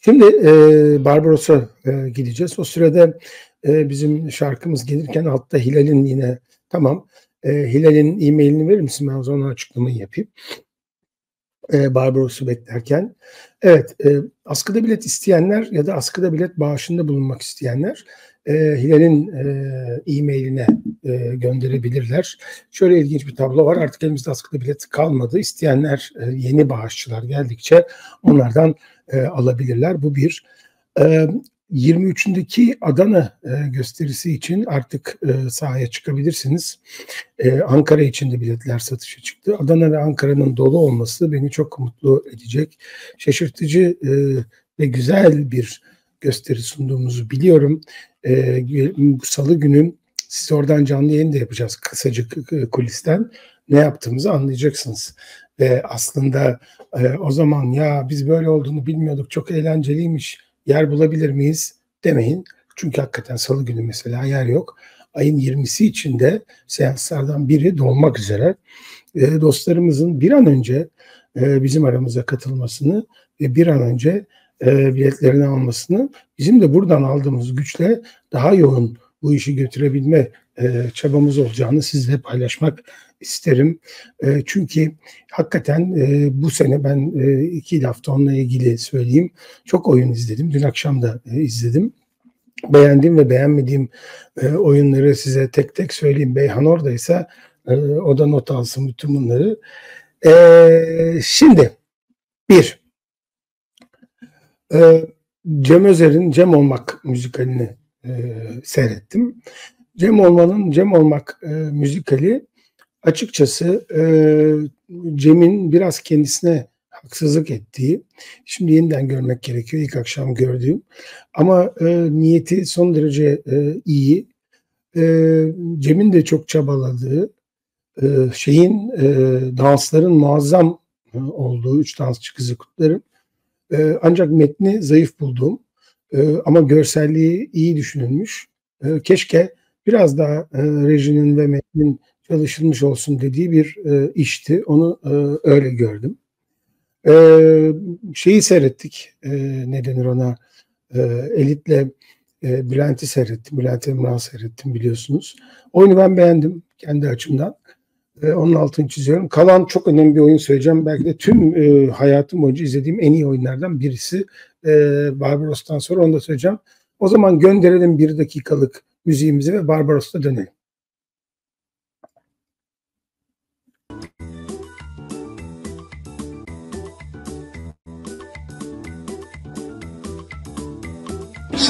Şimdi e, Barbaros'a e, gideceğiz. O sırada e, bizim şarkımız gelirken altta Hilal'in yine tamam e, Hilal'in e-mailini verir misin? Ben o zaman açıklamayı yapayım. E, Barbaros'u beklerken. Evet, e, askıda bilet isteyenler ya da askıda bilet bağışında bulunmak isteyenler e, Hilal'in e, e-mailine e, gönderebilirler. Şöyle ilginç bir tablo var. Artık elimizde askıda bilet kalmadı. İsteyenler e, yeni bağışçılar geldikçe onlardan e, alabilirler. Bu bir. E, 23'ündeki Adana e, gösterisi için artık e, sahaya çıkabilirsiniz. E, Ankara için de biletler satışa çıktı. Adana ve Ankara'nın dolu olması beni çok mutlu edecek. Şaşırtıcı e, ve güzel bir gösteri sunduğumuzu biliyorum. E, salı günü siz oradan canlı yayın da yapacağız kısacık kulisten. Ne yaptığımızı anlayacaksınız. Ve aslında e, o zaman ya biz böyle olduğunu bilmiyorduk çok eğlenceliymiş yer bulabilir miyiz demeyin. Çünkü hakikaten salı günü mesela yer yok. Ayın 20'si içinde seanslardan biri dolmak üzere e, dostlarımızın bir an önce e, bizim aramıza katılmasını ve bir an önce e, biletlerini almasını bizim de buradan aldığımız güçle daha yoğun bu işi götürebilme e, çabamız olacağını sizle paylaşmak isterim. E, çünkü hakikaten e, bu sene ben e, iki hafta onunla ilgili söyleyeyim. Çok oyun izledim. Dün akşam da e, izledim. Beğendiğim ve beğenmediğim e, oyunları size tek tek söyleyeyim. Beyhan oradaysa e, o da not alsın bütün bunları. E, şimdi bir e, Cem Özer'in Cem Olmak müzikalini e, seyrettim. Cem Olman'ın Cem Olmak e, müzikali açıkçası e, Cem'in biraz kendisine haksızlık ettiği, şimdi yeniden görmek gerekiyor ilk akşam gördüğüm ama e, niyeti son derece e, iyi. E, Cem'in de çok çabaladığı, e, şeyin e, dansların muazzam e, olduğu üç dansçı kızı kutlarım. E, ancak metni zayıf bulduğum e, ama görselliği iyi düşünülmüş. E, keşke biraz daha e, rejinin ve metnin çalışılmış olsun dediği bir e, işti. Onu e, öyle gördüm. E, şeyi seyrettik. E, ne denir ona? E, Elit'le e, Bülent'i seyrettim. Bülent Emrah'ı seyrettim biliyorsunuz. Oyunu ben beğendim kendi açımdan. E, onun altını çiziyorum. Kalan çok önemli bir oyun söyleyeceğim. Belki de tüm e, hayatım boyunca izlediğim en iyi oyunlardan birisi. E, Barbaros'tan sonra onu da söyleyeceğim. O zaman gönderelim bir dakikalık müziğimizi ve Barbaros'ta dönelim.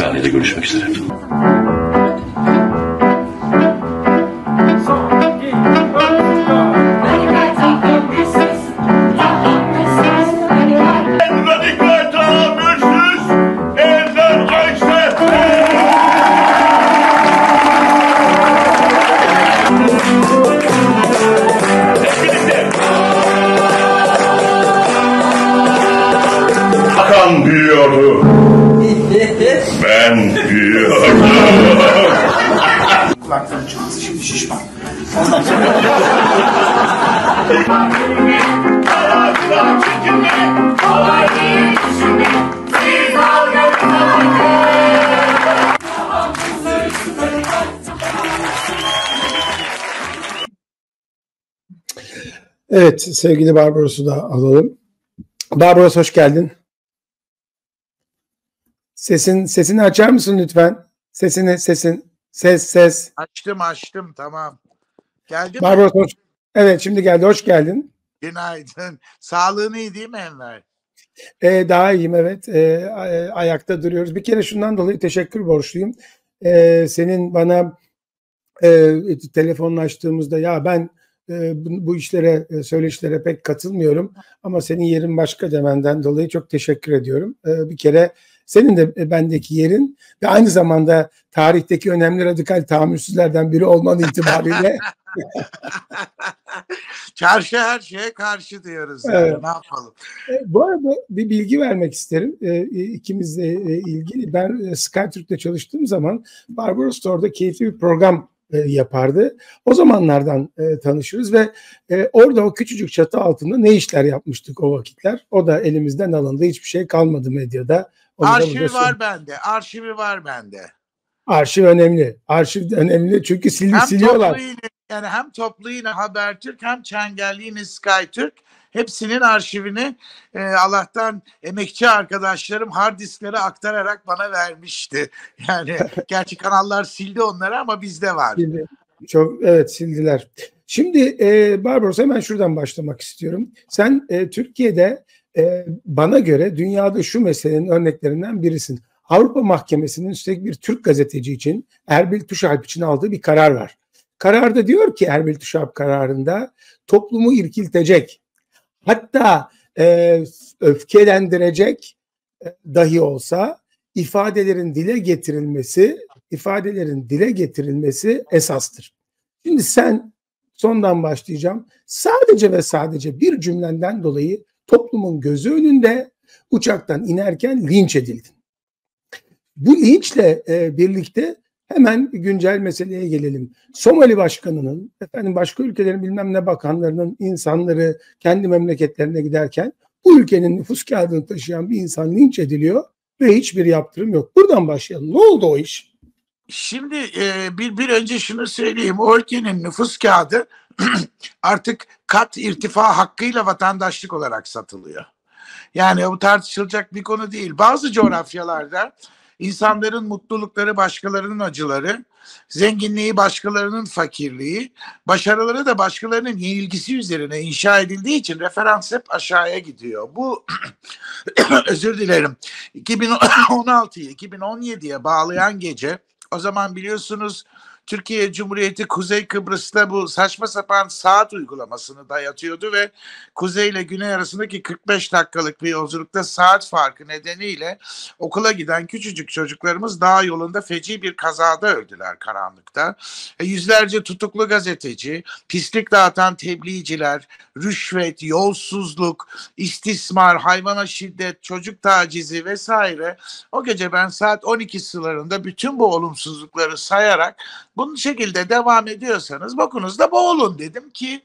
Sahnede görüşmek üzere. Kulaklarım çıkması şimdi şişman. Evet sevgili Barbaros'u da alalım. Barbaros hoş geldin. Sesin sesini açar mısın lütfen? Sesini sesin ses ses. Açtım açtım tamam. Geldi mi? Barbaros hoş. Evet şimdi geldi. Hoş geldin. Günaydın. Sağlığın iyi değil mi Enver? Ee, daha iyiyim evet. Ee, a- ayakta duruyoruz. Bir kere şundan dolayı teşekkür borçluyum. Ee, senin bana e, telefonlaştığımızda ya ben e, bu, bu işlere, e, söyleşilere pek katılmıyorum ama senin yerin başka demenden dolayı çok teşekkür ediyorum. E, bir kere senin de e, bendeki yerin ve aynı zamanda tarihteki önemli radikal tahammülsüzlerden biri olman itibariyle Çarşı her şeye karşı diyoruz yani. Evet. Ne yapalım? E, Bu arada bir bilgi vermek isterim. E, ikimizle e, ilgili. Ben Skytürk'te çalıştığım zaman Barbaros da orada keyifli bir program yapardı. O zamanlardan e, tanışırız ve e, orada o küçücük çatı altında ne işler yapmıştık o vakitler. O da elimizden alındı. Hiçbir şey kalmadı medyada. Onu arşivi var bende. Arşivi var bende. Arşiv önemli. Arşiv önemli çünkü sil hem siliyorlar. Toplu yine, yani hem toplu yine Habertürk hem Çengelli yine SkyTürk hepsinin arşivini e, Allah'tan emekçi arkadaşlarım hard disklere aktararak bana vermişti. Yani gerçi kanallar sildi onları ama bizde var. Sildi. Çok evet sildiler. Şimdi e, Barbaros hemen şuradan başlamak istiyorum. Sen e, Türkiye'de e, bana göre dünyada şu meselenin örneklerinden birisin. Avrupa Mahkemesi'nin üstelik bir Türk gazeteci için Erbil Tuşalp için aldığı bir karar var. Kararda diyor ki Erbil Tuşalp kararında toplumu irkiltecek, hatta e, öfkelendirecek e, dahi olsa ifadelerin dile getirilmesi, ifadelerin dile getirilmesi esastır. Şimdi sen sondan başlayacağım. Sadece ve sadece bir cümlenden dolayı toplumun gözü önünde uçaktan inerken linç edildin. Bu linçle e, birlikte hemen güncel meseleye gelelim. Somali başkanının, efendim başka ülkelerin bilmem ne bakanlarının insanları kendi memleketlerine giderken bu ülkenin nüfus kağıdını taşıyan bir insan linç ediliyor ve hiçbir yaptırım yok. Buradan başlayalım. Ne oldu o iş? Şimdi e, bir, bir önce şunu söyleyeyim. O ülkenin nüfus kağıdı artık kat irtifa hakkıyla vatandaşlık olarak satılıyor. Yani bu tartışılacak bir konu değil. Bazı coğrafyalarda insanların mutlulukları başkalarının acıları, zenginliği başkalarının fakirliği, başarıları da başkalarının yenilgisi üzerine inşa edildiği için referans hep aşağıya gidiyor. Bu özür dilerim 2016'yı 2017'ye bağlayan gece o zaman biliyorsunuz Türkiye Cumhuriyeti Kuzey Kıbrıs'ta bu saçma sapan saat uygulamasını dayatıyordu ve kuzey ile güney arasındaki 45 dakikalık bir yolculukta saat farkı nedeniyle okula giden küçücük çocuklarımız dağ yolunda feci bir kazada öldüler karanlıkta. E, yüzlerce tutuklu gazeteci, pislik dağıtan tebliğciler, rüşvet, yolsuzluk, istismar, hayvana şiddet, çocuk tacizi vesaire o gece ben saat 12 sıralarında bütün bu olumsuzlukları sayarak bunun şekilde devam ediyorsanız bokunuzda boğulun dedim ki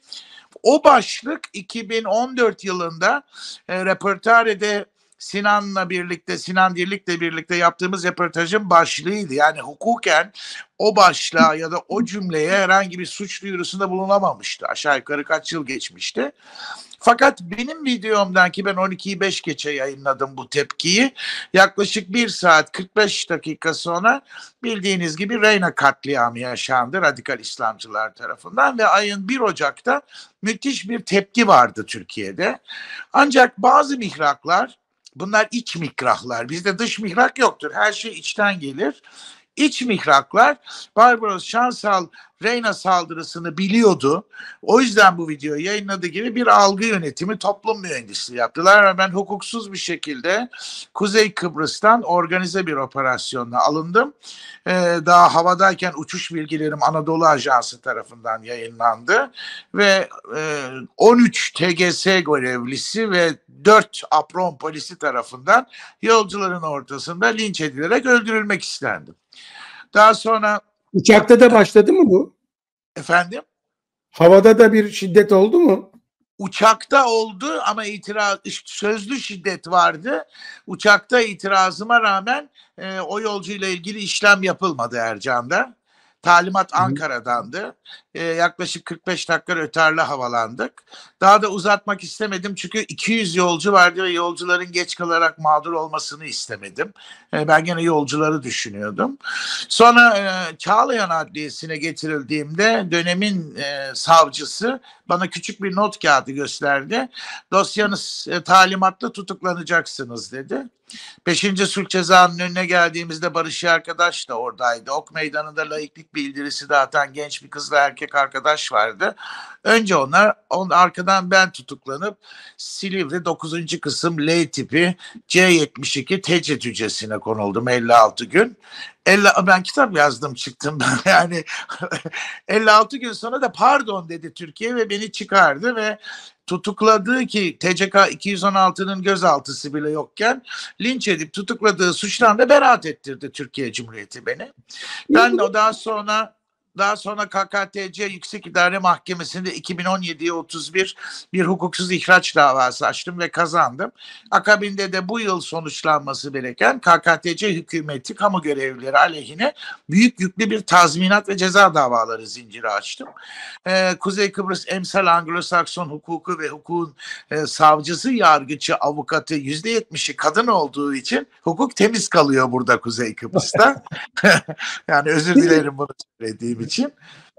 o başlık 2014 yılında e, Repertare'de Sinan'la birlikte, Sinan Dirlik'le birlikte yaptığımız röportajın başlığıydı. Yani hukuken o başlığa ya da o cümleye herhangi bir suç duyurusunda bulunamamıştı. Aşağı yukarı kaç yıl geçmişti. Fakat benim videomdan ki ben 12'yi 5 geçe yayınladım bu tepkiyi. Yaklaşık 1 saat 45 dakika sonra bildiğiniz gibi Reyna katliamı yaşandı radikal İslamcılar tarafından ve ayın 1 Ocak'ta müthiş bir tepki vardı Türkiye'de. Ancak bazı mihraklar bunlar iç mikrahlar. Bizde dış mihrak yoktur. Her şey içten gelir. İç mihraklar Barbaros Şansal Reyna saldırısını biliyordu. O yüzden bu videoyu yayınladığı gibi bir algı yönetimi toplum mühendisliği yaptılar. Ve ben hukuksuz bir şekilde Kuzey Kıbrıs'tan organize bir operasyonla alındım. Ee, daha havadayken uçuş bilgilerim Anadolu Ajansı tarafından yayınlandı. Ve e, 13 TGS görevlisi ve 4 apron polisi tarafından yolcuların ortasında linç edilerek öldürülmek istendim. Daha sonra Uçakta da başladı mı bu? Efendim? Havada da bir şiddet oldu mu? Uçakta oldu ama itiraz sözlü şiddet vardı. Uçakta itirazıma rağmen e, o yolcuyla ilgili işlem yapılmadı Ercan'da. Talimat Ankara'dandı. Ee, yaklaşık 45 dakika rötarlı havalandık. Daha da uzatmak istemedim çünkü 200 yolcu vardı ve yolcuların geç kalarak mağdur olmasını istemedim. Ee, ben gene yolcuları düşünüyordum. Sonra e, Çağlayan Adliyesi'ne getirildiğimde dönemin e, savcısı bana küçük bir not kağıdı gösterdi. Dosyanız e, talimatla tutuklanacaksınız dedi. Beşinci sulh cezanın önüne geldiğimizde Barış arkadaş da oradaydı. Ok meydanında laiklik bildirisi dağıtan genç bir kızla erkek arkadaş vardı. Önce onlar, on, arkadan ben tutuklanıp Silivri 9. kısım L tipi C72 tecrit hücresine konuldum 56 gün. 50, ben kitap yazdım çıktım yani 56 gün sonra da pardon dedi Türkiye ve beni çıkardı ve tutukladığı ki TCK 216'nın gözaltısı bile yokken linç edip tutukladığı suçtan da beraat ettirdi Türkiye Cumhuriyeti beni. Ben de daha sonra daha sonra KKTC Yüksek İdare Mahkemesi'nde 2017'ye 31 bir hukuksuz ihraç davası açtım ve kazandım. Akabinde de bu yıl sonuçlanması gereken KKTC hükümeti kamu görevlileri aleyhine büyük yüklü bir tazminat ve ceza davaları zinciri açtım. Ee, Kuzey Kıbrıs emsal Anglo-Sakson hukuku ve hukukun e, savcısı, yargıcı, avukatı yüzde yetmişi kadın olduğu için hukuk temiz kalıyor burada Kuzey Kıbrıs'ta. yani özür dilerim bunu söylediğim için.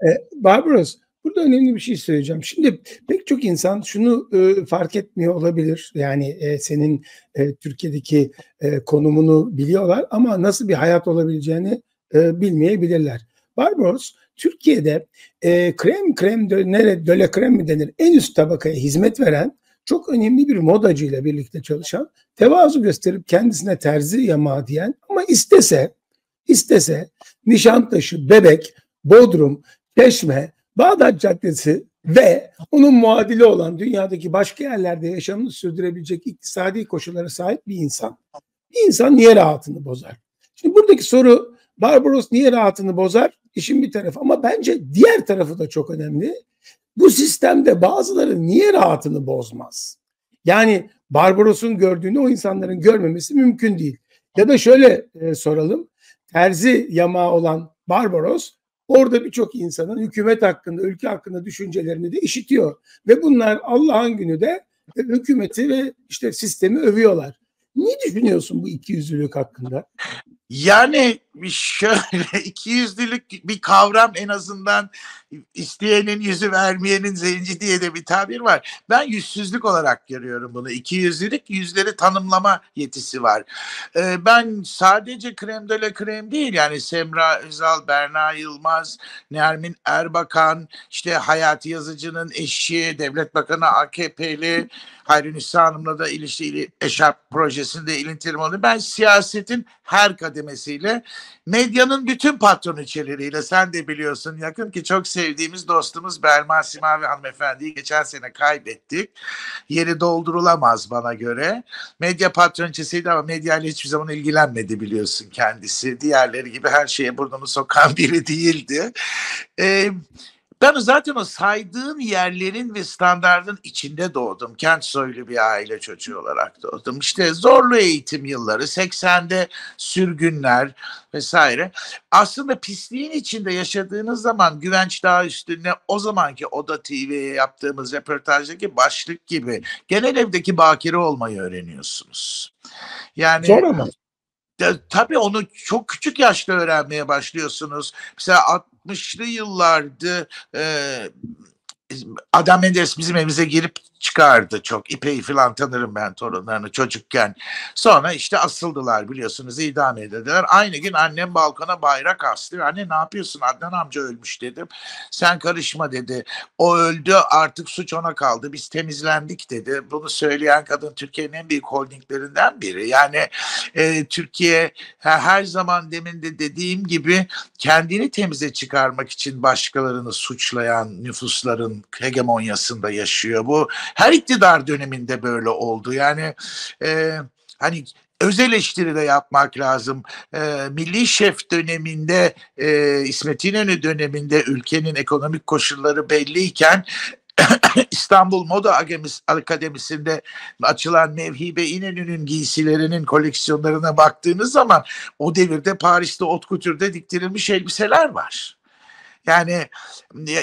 E, Barbaros, burada önemli bir şey söyleyeceğim. Şimdi pek çok insan şunu e, fark etmiyor olabilir. Yani e, senin e, Türkiye'deki e, konumunu biliyorlar ama nasıl bir hayat olabileceğini e, bilmeyebilirler. Barbaros, Türkiye'de e, krem krem de, nere, döle krem mi denir en üst tabakaya hizmet veren çok önemli bir modacıyla birlikte çalışan, tevazu gösterip kendisine terzi yamağı diyen ama istese istese Nişantaşı, Bebek, Bodrum, Çeşme, Bağdat Caddesi ve onun muadili olan dünyadaki başka yerlerde yaşamını sürdürebilecek iktisadi koşullara sahip bir insan. Bir insan niye rahatını bozar? Şimdi buradaki soru Barbaros niye rahatını bozar? İşin bir tarafı ama bence diğer tarafı da çok önemli. Bu sistemde bazıları niye rahatını bozmaz? Yani Barbaros'un gördüğünü o insanların görmemesi mümkün değil. Ya da şöyle e, soralım. Terzi yamağı olan Barbaros orada birçok insanın hükümet hakkında, ülke hakkında düşüncelerini de işitiyor. Ve bunlar Allah'ın günü de e, hükümeti ve işte sistemi övüyorlar. Ne düşünüyorsun bu ikiyüzlülük hakkında? Yani şöyle iki yüzlülük bir kavram en azından isteyenin yüzü vermeyenin zenci diye de bir tabir var. Ben yüzsüzlük olarak görüyorum bunu. İki yüzlülük yüzleri tanımlama yetisi var. Ee, ben sadece krem de la krem değil yani Semra Özal, Berna Yılmaz, Nermin Erbakan, işte Hayati Yazıcı'nın eşi, Devlet Bakanı AKP'li, Hayri Nisa Hanım'la da ilişkili Eşarp projesinde ilintilim oldu. Ben siyasetin her kademesiyle medyanın bütün patroniçeleriyle sen de biliyorsun yakın ki çok sevdiğimiz dostumuz Belma Simavi hanımefendiyi geçen sene kaybettik. Yeri doldurulamaz bana göre. Medya patroniçesiydi ama medyayla hiçbir zaman ilgilenmedi biliyorsun kendisi. Diğerleri gibi her şeye burnunu sokan biri değildi. Ee, ben zaten o saydığın yerlerin ve standardın içinde doğdum. Kent soylu bir aile çocuğu olarak doğdum. İşte zorlu eğitim yılları, 80'de sürgünler vesaire. Aslında pisliğin içinde yaşadığınız zaman Güvenç Dağı üstüne o zamanki Oda TV'ye yaptığımız röportajdaki başlık gibi genel evdeki bakire olmayı öğreniyorsunuz. Yani Zor ama. Ya, tabii onu çok küçük yaşta öğrenmeye başlıyorsunuz. Mesela 60'lı yıllardı e, Adam Menderes bizim evimize girip çıkardı çok. İpeyi falan tanırım ben torunlarını çocukken. Sonra işte asıldılar biliyorsunuz idam edildiler. Aynı gün annem balkona bayrak astı. Anne ne yapıyorsun Adnan amca ölmüş dedim. Sen karışma dedi. O öldü artık suç ona kaldı. Biz temizlendik dedi. Bunu söyleyen kadın Türkiye'nin en büyük holdinglerinden biri. Yani e, Türkiye her zaman demin de dediğim gibi kendini temize çıkarmak için başkalarını suçlayan nüfusların hegemonyasında yaşıyor. Bu her iktidar döneminde böyle oldu. Yani e, hani öz eleştiri de yapmak lazım. E, Milli Şef döneminde, e, İsmet İnönü döneminde ülkenin ekonomik koşulları belliyken İstanbul Moda Akademisi'nde açılan Mevhibe İnönü'nün giysilerinin koleksiyonlarına baktığınız zaman o devirde Paris'te Otkutür'de diktirilmiş elbiseler var. Yani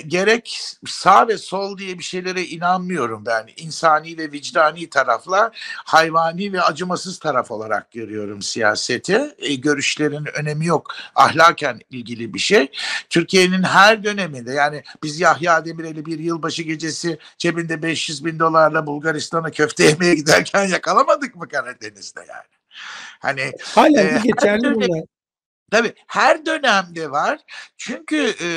gerek sağ ve sol diye bir şeylere inanmıyorum ben. İnsani ve vicdani tarafla hayvani ve acımasız taraf olarak görüyorum siyaseti. E, görüşlerin önemi yok. Ahlaken ilgili bir şey. Türkiye'nin her döneminde yani biz Yahya Demirel'i bir yılbaşı gecesi cebinde 500 bin dolarla Bulgaristan'a köfte yemeye giderken yakalamadık mı Karadeniz'de yani? Hani Hala e, geçerli bunlar. Tabii her dönemde var. Çünkü e,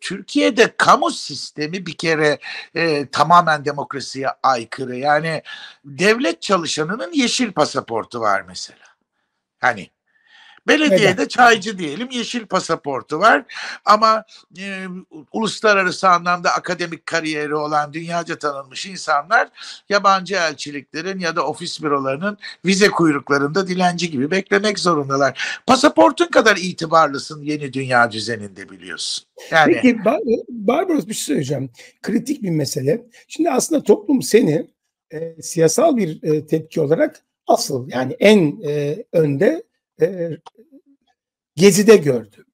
Türkiye'de kamu sistemi bir kere e, tamamen demokrasiye aykırı. Yani devlet çalışanının yeşil pasaportu var mesela. Hani Belediyede Neden? çaycı diyelim, yeşil pasaportu var ama e, uluslararası anlamda akademik kariyeri olan dünyaca tanınmış insanlar yabancı elçiliklerin ya da ofis bürolarının vize kuyruklarında dilenci gibi beklemek zorundalar. Pasaportun kadar itibarlısın yeni dünya düzeninde biliyorsun. Yani Peki Bar- Barbaros bir şey söyleyeceğim. Kritik bir mesele. Şimdi aslında toplum seni e, siyasal bir e, tepki olarak asıl yani en e, önde e, Gezi'de gördü.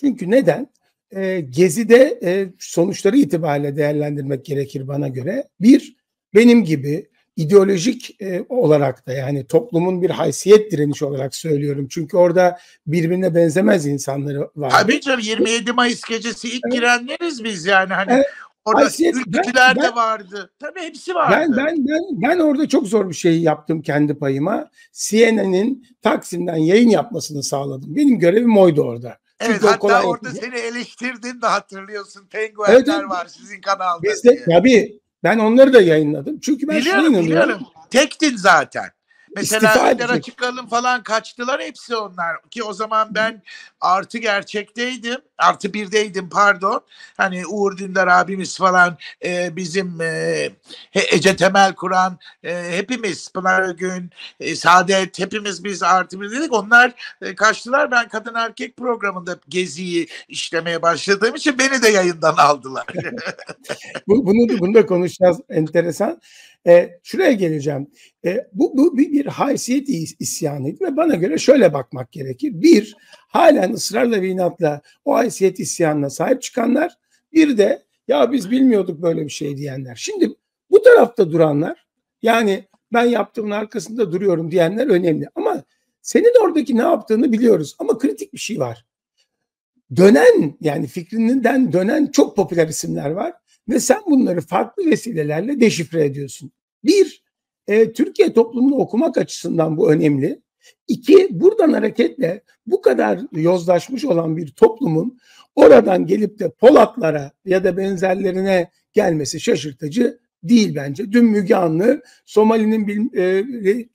Çünkü neden? E, Gezi'de e, sonuçları itibariyle değerlendirmek gerekir bana göre. Bir, benim gibi ideolojik e, olarak da yani toplumun bir haysiyet direnişi olarak söylüyorum. Çünkü orada birbirine benzemez insanları var. Tabii canım 27 Mayıs gecesi ilk Evet. girenleriz biz yani hani Evet. Orada Haysiyet- ben- ülkücüler de ben- vardı. Tabii hepsi vardı. Ben ben ben ben orada çok zor bir şey yaptım kendi payıma. CNN'in Taksim'den yayın yapmasını sağladım. Benim görevim oydu orada. evet Çünkü o hatta orada değil. seni eleştirdin de hatırlıyorsun. Penguenler Evet, var sizin kanalda Biz de diye. tabii ben onları da yayınladım. Çünkü ben şuna Biliyorum inanıyorum. biliyorum. Tektin zaten. Mesela edecek. Açıkkalın falan kaçtılar hepsi onlar. Ki o zaman ben artı gerçekteydim. Artı birdeydim pardon. Hani Uğur Dündar abimiz falan e, bizim e, Ece Temel kuran e, hepimiz Pınar Ögün, e, Saadet hepimiz biz artı bir dedik. Onlar e, kaçtılar. Ben kadın erkek programında geziyi işlemeye başladığım için beni de yayından aldılar. Bu, bunu bunu da konuşacağız. Enteresan. E, şuraya geleceğim. E, bu, bu bir, bir haysiyet is- isyanıydı ve bana göre şöyle bakmak gerekir. Bir, halen ısrarla ve inatla o haysiyet isyanına sahip çıkanlar. Bir de ya biz bilmiyorduk böyle bir şey diyenler. Şimdi bu tarafta duranlar yani ben yaptığımın arkasında duruyorum diyenler önemli. Ama senin oradaki ne yaptığını biliyoruz. Ama kritik bir şey var. Dönen yani fikrinden dönen çok popüler isimler var ve sen bunları farklı vesilelerle deşifre ediyorsun. Bir, e, Türkiye toplumunu okumak açısından bu önemli. İki, buradan hareketle bu kadar yozlaşmış olan bir toplumun oradan gelip de Polatlara ya da benzerlerine gelmesi şaşırtıcı değil bence. Dün Müge Anlı Somali'nin e,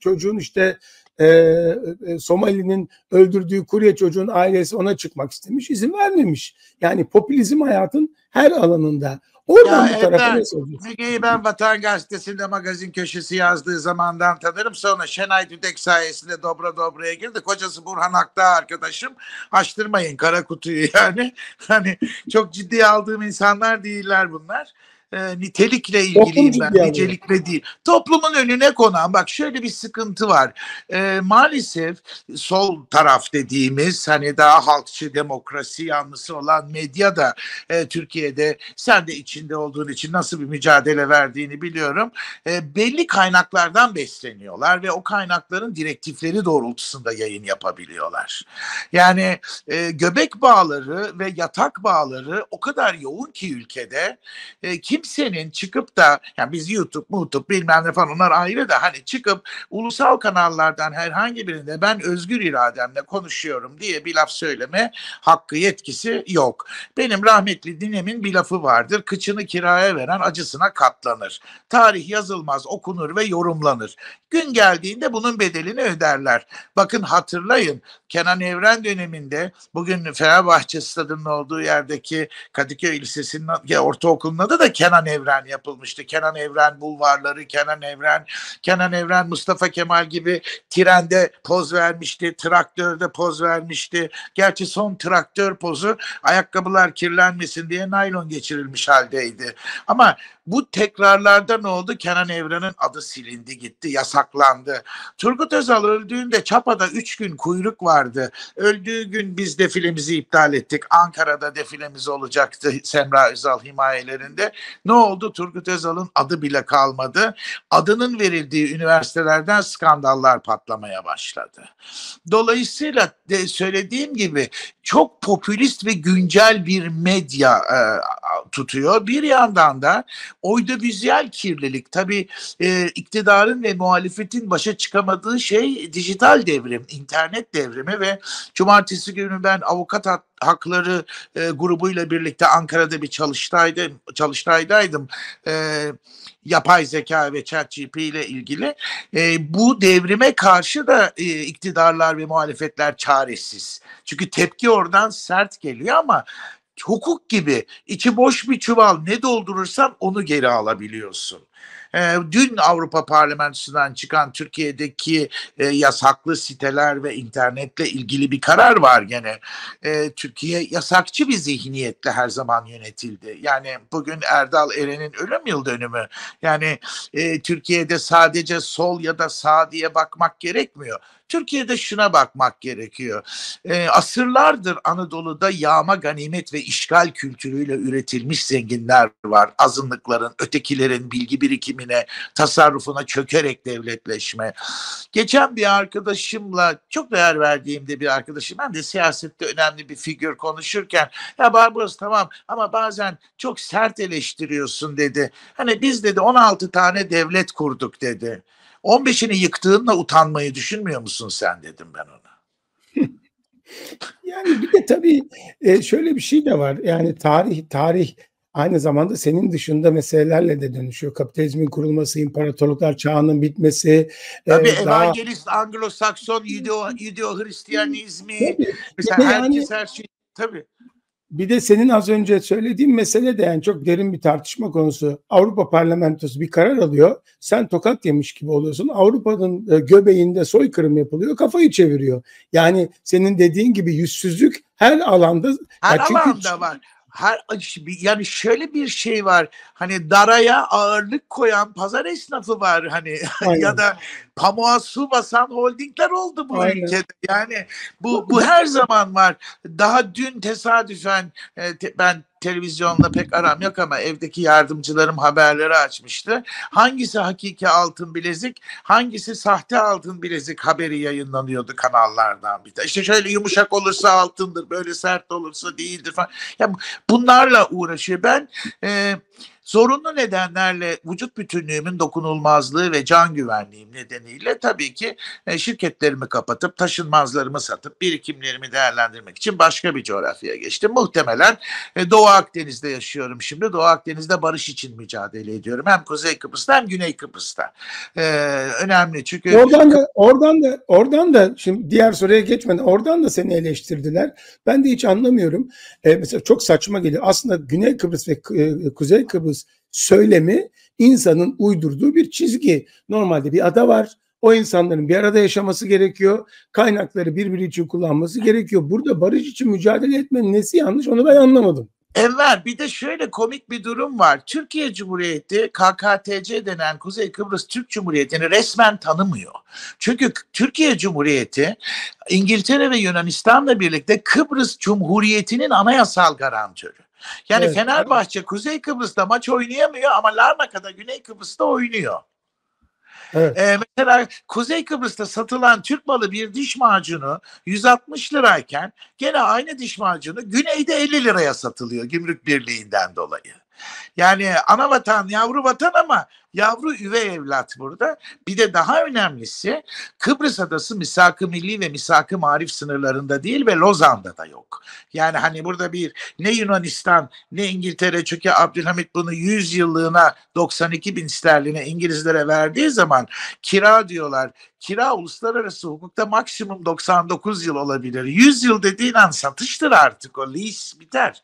çocuğun işte e, e, Somali'nin öldürdüğü kurye çocuğun ailesi ona çıkmak istemiş, izin vermemiş. Yani popülizm hayatın her alanında. Oradan Ya bu tarafa? Müge'yi ben Vatan Gazetesi'nde magazin köşesi yazdığı zamandan tanırım. Sonra Şenay Tütek sayesinde Dobra Dobra'ya girdi. Kocası Burhan Akdağ arkadaşım. Açtırmayın kara kutuyu yani. Hani çok ciddiye aldığım insanlar değiller bunlar. Ee, nitelikle ilgiliyim ben. alıyor. Nicelikle değil. Toplumun önüne konan bak şöyle bir sıkıntı var. Ee, maalesef sol taraf dediğimiz hani daha halkçı demokrasi yanlısı olan medya da e, Türkiye'de sen de içinde olduğun için nasıl bir mücadele verdiğini biliyorum. E, belli kaynaklardan besleniyorlar ve o kaynakların direktifleri doğrultusunda yayın yapabiliyorlar. Yani e, göbek bağları ve yatak bağları o kadar yoğun ki ülkede e, kimsenin çıkıp da yani biz YouTube, YouTube bilmem ne falan onlar ayrı da hani çıkıp ulusal kanallardan herhangi birinde ben özgür irademle konuşuyorum diye bir laf söyleme hakkı yetkisi yok. Benim rahmetli dinemin bir lafı vardır. Kıçını kiraya veren acısına katlanır. Tarih yazılmaz, okunur ve yorumlanır. Gün geldiğinde bunun bedelini öderler. Bakın hatırlayın Kenan Evren döneminde bugün Fenerbahçe stadının olduğu yerdeki Kadıköy Lisesi'nin ya ortaokulun adı da Kenan Evren yapılmıştı. Kenan Evren bulvarları, Kenan Evren, Kenan Evren Mustafa Kemal gibi trende poz vermişti, traktörde poz vermişti. Gerçi son traktör pozu ayakkabılar kirlenmesin diye naylon geçirilmiş haldeydi. Ama bu tekrarlarda ne oldu? Kenan Evren'in adı silindi gitti, yasaklandı. Turgut Özal öldüğünde Çapa'da 3 gün kuyruk vardı. Öldüğü gün biz defilemizi iptal ettik. Ankara'da defilemiz olacaktı Semra Özal himayelerinde. Ne oldu? Turgut Özal'ın adı bile kalmadı. Adının verildiği üniversitelerden skandallar patlamaya başladı. Dolayısıyla de söylediğim gibi çok popülist ve güncel bir medya e, tutuyor. Bir yandan da audiovizüel kirlilik. Tabii e, iktidarın ve muhalefetin başa çıkamadığı şey dijital devrim, internet devrimi ve cumartesi günü ben avukat hat- hakları e, grubuyla birlikte Ankara'da bir çalıştaydım, çalıştaydaydım. E, yapay zeka ve ChatGPT ile ilgili. E, bu devrime karşı da e, iktidarlar ve muhalefetler çaresiz. Çünkü tepki oradan sert geliyor ama hukuk gibi içi boş bir çuval ne doldurursan onu geri alabiliyorsun. Ee, dün Avrupa Parlamentosu'ndan çıkan Türkiye'deki e, yasaklı siteler ve internetle ilgili bir karar var gene. E, Türkiye yasakçı bir zihniyetle her zaman yönetildi. Yani bugün Erdal Eren'in ölüm yıl dönümü. Yani e, Türkiye'de sadece sol ya da sağ diye bakmak gerekmiyor. Türkiye'de şuna bakmak gerekiyor. E, asırlardır Anadolu'da yağma, ganimet ve işgal kültürüyle üretilmiş zenginler var. Azınlıkların, ötekilerin bilgi birikimine, tasarrufuna çökerek devletleşme. Geçen bir arkadaşımla, çok değer verdiğimde bir arkadaşım, ben de siyasette önemli bir figür konuşurken, ya Barbaros tamam ama bazen çok sert eleştiriyorsun dedi. Hani biz dedi 16 tane devlet kurduk dedi. 15'ini yıktığınla utanmayı düşünmüyor musun sen dedim ben ona. yani bir de tabii e, şöyle bir şey de var. Yani tarih tarih aynı zamanda senin dışında meselelerle de dönüşüyor. Kapitalizmin kurulması, imparatorluklar çağının bitmesi. E, tabii e, daha... evangelist, Anglo-Sakson, Judeo-Hristiyanizmi. Mesela herkes yani, her şey tabii. Bir de senin az önce söylediğin mesele de yani çok derin bir tartışma konusu. Avrupa Parlamentosu bir karar alıyor. Sen tokat yemiş gibi oluyorsun. Avrupa'nın e, göbeğinde soykırım yapılıyor. Kafayı çeviriyor. Yani senin dediğin gibi yüzsüzlük her alanda. Her ya çünkü, alanda var her yani şöyle bir şey var hani daraya ağırlık koyan pazar esnafı var hani ya da pamuğa su basan holdingler oldu bu Aynen. ülkede yani bu bu her zaman var daha dün tesadüfen e, te, ben televizyonla pek aram yok ama evdeki yardımcılarım haberleri açmıştı. Hangisi hakiki altın bilezik, hangisi sahte altın bilezik haberi yayınlanıyordu kanallardan bir tane. İşte şöyle yumuşak olursa altındır, böyle sert olursa değildir falan. Ya bunlarla uğraşıyor. Ben e, Zorunlu nedenlerle vücut bütünlüğümün dokunulmazlığı ve can güvenliğim nedeniyle tabii ki e, şirketlerimi kapatıp taşınmazlarımı satıp birikimlerimi değerlendirmek için başka bir coğrafyaya geçtim. Muhtemelen e, Doğu Akdeniz'de yaşıyorum şimdi. Doğu Akdeniz'de barış için mücadele ediyorum. Hem Kuzey Kıbrıs'ta hem Güney Kıbrıs'ta. Ee, önemli çünkü oradan da oradan da oradan da şimdi diğer soruya geçmeden oradan da seni eleştirdiler. Ben de hiç anlamıyorum. Ee, mesela çok saçma geliyor. Aslında Güney Kıbrıs ve e, Kuzey Kıbrıs söylemi insanın uydurduğu bir çizgi. Normalde bir ada var. O insanların bir arada yaşaması gerekiyor. Kaynakları birbiri için kullanması gerekiyor. Burada barış için mücadele etmenin nesi yanlış onu ben anlamadım. Enver bir de şöyle komik bir durum var. Türkiye Cumhuriyeti KKTC denen Kuzey Kıbrıs Türk Cumhuriyeti'ni resmen tanımıyor. Çünkü Türkiye Cumhuriyeti İngiltere ve Yunanistan'la birlikte Kıbrıs Cumhuriyeti'nin anayasal garantörü. Yani evet, Fenerbahçe evet. Kuzey Kıbrıs'ta maç oynayamıyor ama Larnaka'da Güney Kıbrıs'ta oynuyor. Evet. Ee, mesela Kuzey Kıbrıs'ta satılan Türk malı bir diş macunu 160 lirayken gene aynı diş macunu güneyde 50 liraya satılıyor gümrük birliğinden dolayı. Yani ana vatan, yavru vatan ama yavru üvey evlat burada. Bir de daha önemlisi Kıbrıs Adası misak-ı milli ve misak-ı marif sınırlarında değil ve Lozan'da da yok. Yani hani burada bir ne Yunanistan ne İngiltere çünkü Abdülhamit bunu 100 yıllığına 92 bin sterline İngilizlere verdiği zaman kira diyorlar kira uluslararası hukukta maksimum 99 yıl olabilir. 100 yıl dediğin an satıştır artık o lease biter.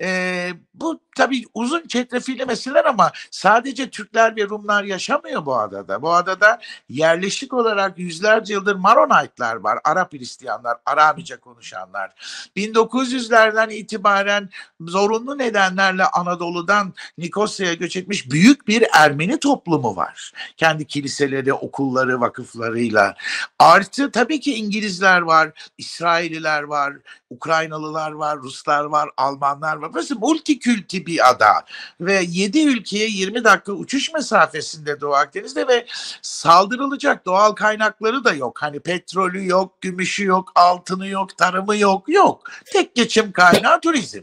Ee, bu tabii uzun çetrefilli meseleler ama sadece Türkler ve Rumlar yaşamıyor bu adada. Bu adada yerleşik olarak yüzlerce yıldır Maronite'lar var. Arap Hristiyanlar, Aramice konuşanlar. 1900'lerden itibaren zorunlu nedenlerle Anadolu'dan Nikosya'ya göç etmiş büyük bir Ermeni toplumu var. Kendi kiliseleri, okulları, vakıflarıyla. Artı tabii ki İngilizler var, İsraililer var, Ukraynalılar var, Ruslar var, Almanlar var. Burası multikülti bir ada ve 7 ülkeye 20 dakika uçuş mesafesinde Doğu Akdeniz'de ve saldırılacak doğal kaynakları da yok. Hani petrolü yok, gümüşü yok, altını yok, tarımı yok, yok. Tek geçim kaynağı turizm.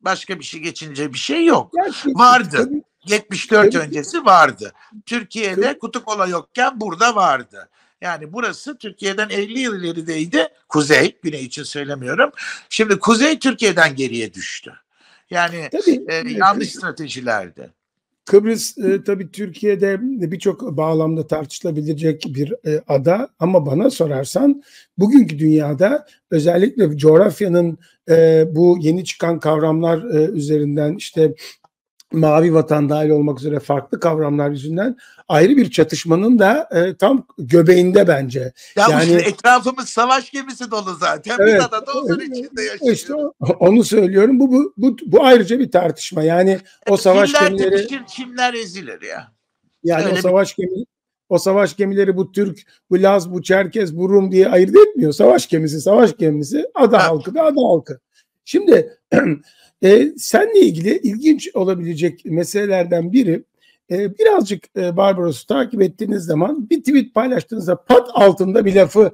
Başka bir şey geçince bir şey yok. Vardı. 74 öncesi vardı. Türkiye'de kutu kola yokken burada vardı. Yani burası Türkiye'den 50 yıl ilerideydi. Kuzey, güney için söylemiyorum. Şimdi kuzey Türkiye'den geriye düştü. Yani Tabii, e, yanlış stratejilerde. Kıbrıs e, tabii Türkiye'de birçok bağlamda tartışılabilecek bir e, ada. Ama bana sorarsan bugünkü dünyada özellikle coğrafyanın e, bu yeni çıkan kavramlar e, üzerinden işte mavi vatan dahil olmak üzere farklı kavramlar yüzünden ayrı bir çatışmanın da e, tam göbeğinde bence. Ya Yani- yani, etrafımız savaş gemisi dolu zaten. Evet, Biz adada huzur içinde yaşıyoruz. İşte o- onu söylüyorum. Bu, bu bu bu ayrıca bir tartışma. Yani o savaş Kimler gemileri tepişir, kimler ezilir ya. Yani Öyle o bir- savaş gemi o savaş gemileri bu Türk, bu Laz, bu Çerkez, bu Rum diye ayırt etmiyor. Savaş gemisi, savaş gemisi, ada Ha. halkı da ada halkı. Şimdi e, seninle ilgili ilginç olabilecek meselelerden biri e, birazcık e, Barbaros'u takip ettiğiniz zaman bir tweet paylaştığınızda pat altında bir lafı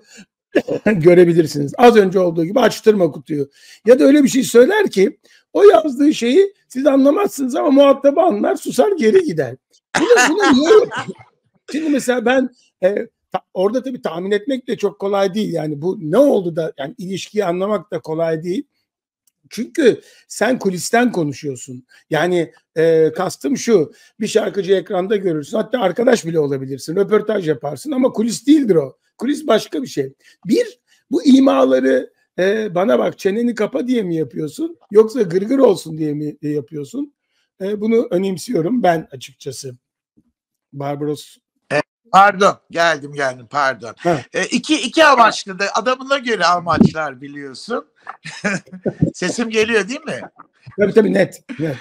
görebilirsiniz. Az önce olduğu gibi açtırma kutuyu. Ya da öyle bir şey söyler ki o yazdığı şeyi siz anlamazsınız ama muhatabı anlar susar geri gider. Bunu, bunu? Şimdi mesela ben e, ta- orada tabii tahmin etmek de çok kolay değil. Yani bu ne oldu da yani ilişkiyi anlamak da kolay değil. Çünkü sen kulisten konuşuyorsun. Yani e, kastım şu bir şarkıcı ekranda görürsün hatta arkadaş bile olabilirsin röportaj yaparsın ama kulis değildir o. Kulis başka bir şey. Bir bu imaları e, bana bak çeneni kapa diye mi yapıyorsun yoksa gırgır olsun diye mi yapıyorsun? E, bunu önemsiyorum ben açıkçası. Barbaros Pardon geldim geldim pardon. E, iki, iki amaçlı da adamına göre amaçlar biliyorsun. Sesim geliyor değil mi? tabii tabii net net.